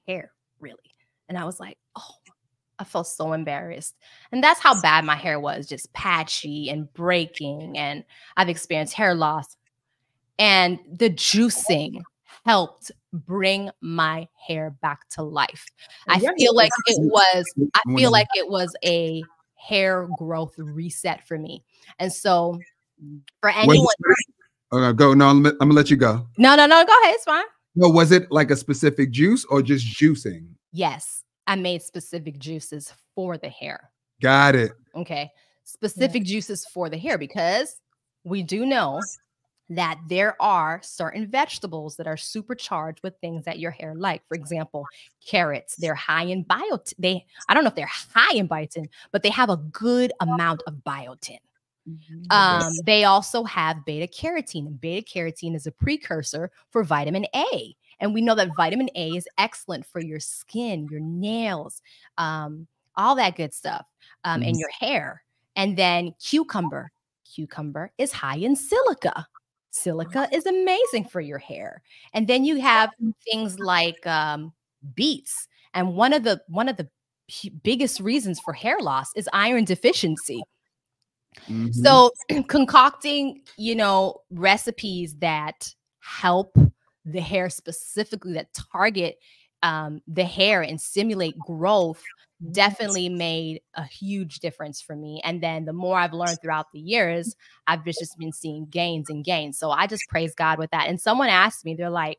hair really and i was like oh i felt so embarrassed and that's how bad my hair was just patchy and breaking and i've experienced hair loss and the juicing helped bring my hair back to life oh, i feel like it was i feel like it was a hair growth reset for me and so for anyone Okay, go. No, I'm, I'm gonna let you go. no no no go ahead it's fine No, was it like a specific juice or just juicing? Yes i made specific juices for the hair Got it. okay specific juices for the hair because we do know that there are certain vegetables that are supercharged with things that your hair like for example carrots they're high in biotin they i don't know if they're high in biotin but they have a good amount of biotin Mhm. um, they also have beta carotene, and beta carotene is a precursor for vitamin A. And we know that vitamin A is excellent for your skin, your nails, um, all that good stuff, um, and Mhm. your hair. And then cucumber, cucumber is high in silica. Silica is amazing for your hair. And then you have things like um, beets. And one of the one of the biggest reasons for hair loss is iron deficiency. Mhm. So concocting, you know, recipes that help the hair specifically that target um, the hair and stimulate growth definitely made a huge difference for me. And then the more I've learned throughout the years, I've just been seeing gains and gains. So I just praise God with that. And someone asked me, they're like,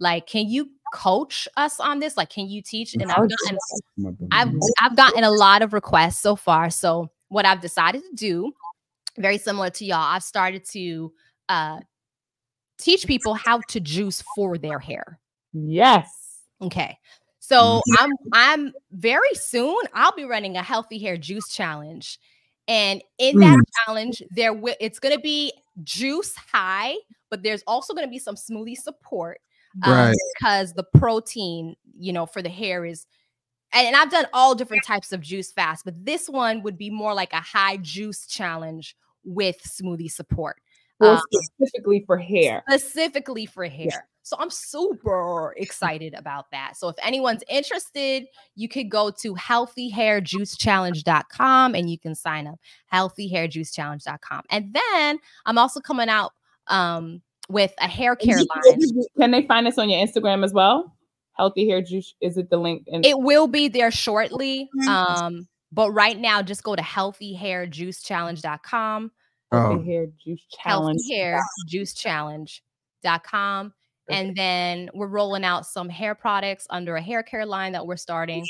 like, can you coach us on this? Like, can you teach? And I've gotten, I've, I've gotten a lot of requests so far. So what I've decided to do, very similar to y'all, I've started to uh, teach people how to juice for their hair. Yes. Okay. So I'm I'm very soon I'll be running a healthy hair juice challenge. And in that Mm. challenge, there wi- it's going to be juice high, but there's also going to be some smoothie support um, Right. because the protein, you know, for the hair is and, and I've done all different types of juice fast, but this one would be more like a high juice challenge with smoothie support. Um, specifically for hair. specifically for hair. So I'm super excited about that. So if anyone's interested, you could go to healthyhairjuicechallenge.com and you can sign up healthyhairjuicechallenge.com. And then I'm also coming out um with a hair care line. Can they find us on your Instagram as well? Healthy hair juice. Is it the link? In- It will be there shortly. Um but right now just go to healthyhairjuicechallenge.com Oh. Healthy Oh, hair juice challenge. healthyhairjuicechallenge.com and then we're rolling out some hair products under a hair care line that we're starting.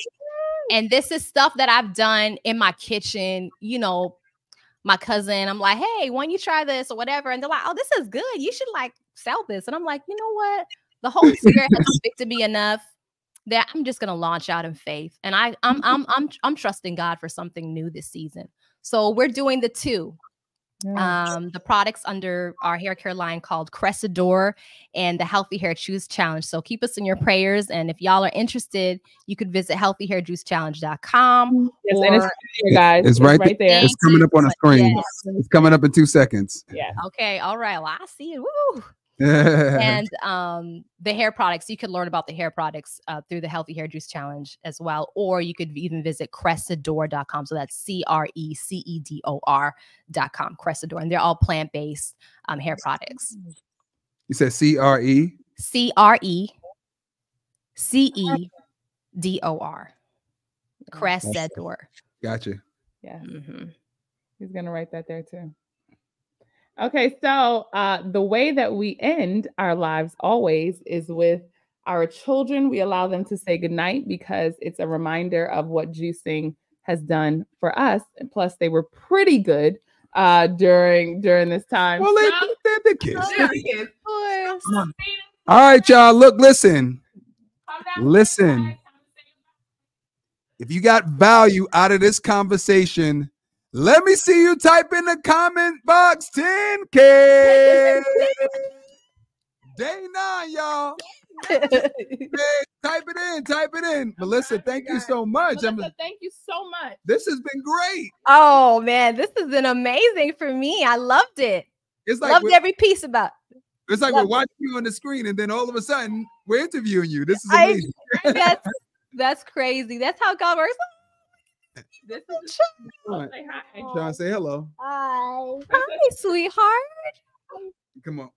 And this is stuff that i've done in my kitchen you know my cousin i'm like hey why don't you try this or whatever? And they're like oh this is good. You should like sell this. And i'm like you know what? The holy spirit has convicted me enough that i'm just going to launch out in faith. And i I'm, I'm i'm i'm trusting god for something new this season. So we're doing the two. Yeah. Um, the products under our hair care line called Crecedor and the Healthy Hair Juice Challenge. So keep us in your prayers. And if y'all are interested, you could visit healthyhairjuicechallenge.com. yes, and it's or- right there, guys. It's right right there. it's coming up on the screen. Yes. It's coming up in two seconds. Yeah. Okay. All right. Well, I see it. Woo. and um, the hair products, you could learn about the hair products uh, through the Healthy Hair Juice Challenge as well. Or you could even visit crecedor.com. So that's C R E C E D O R.com, Crecedor. And they're all plant based um, hair products. you said C R E. C R E C E D O R. Crecedor. Gotcha. Yeah. Mhm. He's gonna write that there too. Okay, so uh, the way that we end our lives always is with our children. We allow them to say goodnight because it's a reminder of what juicing has done for us. And plus, they were pretty good uh, during during this time. Well, they, So- they're the kids. They're the kids. All right, y'all. Look, listen. Listen. If you got value out of this conversation, let me see you type in the comment box 10K. Day nine, y'all. Hey, type it in, type it in. Melissa, thank you so much. I'm, Melissa, thank you so much. this has been great. oh man, this has been amazing for me. I loved it. It's like loved we're, every piece about it's like we're loved it. watching you on the screen, and then all of a sudden we're interviewing you. This is I- amazing. that's that's crazy. That's how God works. This is Come on, say hi. Sean, say hello. Hi, Hi, sweetheart. Come on,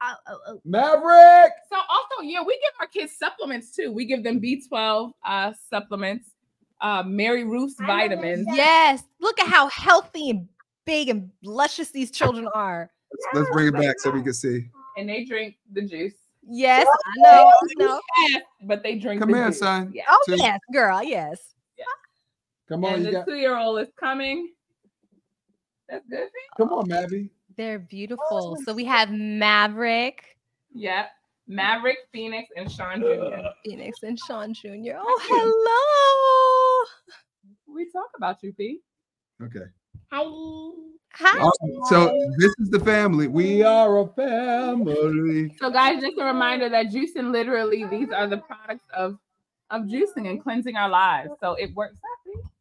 Oh, oh, oh. Maverick. So also, yeah, we give our kids supplements too. We give them B12 uh supplements, uh Mary Ruth's vitamins. Yes, look at how healthy and big and luscious these children are. Let's, let's bring it back so we can see. And they drink the juice. Yes, I know. I know. But they drink Come the here, juice. son. Yeah. Oh Two. yes, girl. Yes. Come on, and you the got. two-year-old is coming. That's good. Come on, Mavy. They're beautiful. So we have Maverick, Yeah. Maverick, Phoenix, and Sean Jr. Phoenix, and Sean Jr. Oh, hello. We talk about you, P. Okay. Hi. All right, so this is the family. We are a family. So, guys, just a reminder that juicing literally these are the products of of juicing and cleansing our lives. So it works.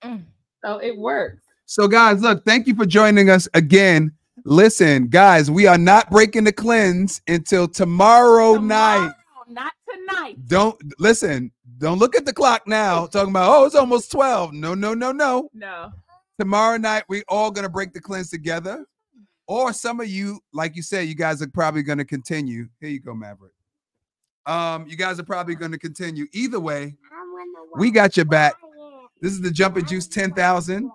Mm. So it works. So, guys, look, thank you for joining us again. Listen, guys, we are not breaking the cleanse until tomorrow, night. Not tonight. Don't listen, don't look at the clock now, talking about, oh, it's almost 12. No, no, no, no. No. Tomorrow night, we all gonna break the cleanse together. Or some of you, like you said, you guys are probably gonna continue. Here you go, Maverick. Um, you guys are probably gonna continue. Either way, we got your back. This is the Jumpin' Juice 10,000.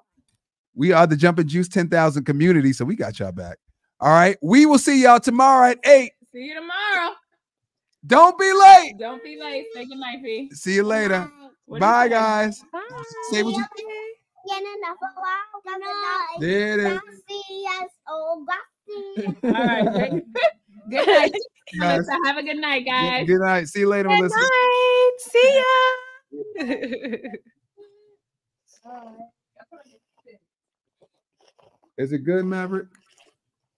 We are the Jumpin' Juice 10,000 community, so we got y'all back. All right. We will see y'all tomorrow at 8. See you tomorrow. Don't be late. Don't be late. Say good night, Fee. See you later. What Bye, guys. Bye. Say what you there it is. All right. Good, good night. Guys. Melissa. Have a good night, Good, guys. good night. See you later, Good Melissa. night. See ya. Is it good, Maverick?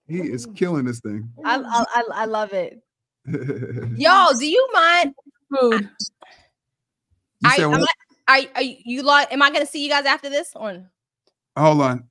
He is mm. killing this thing. I, I I- I love it. you Yo, do you mind? Food. I, said am? I, are, are you lot? Am I gonna see you guys after this? Or Hold on.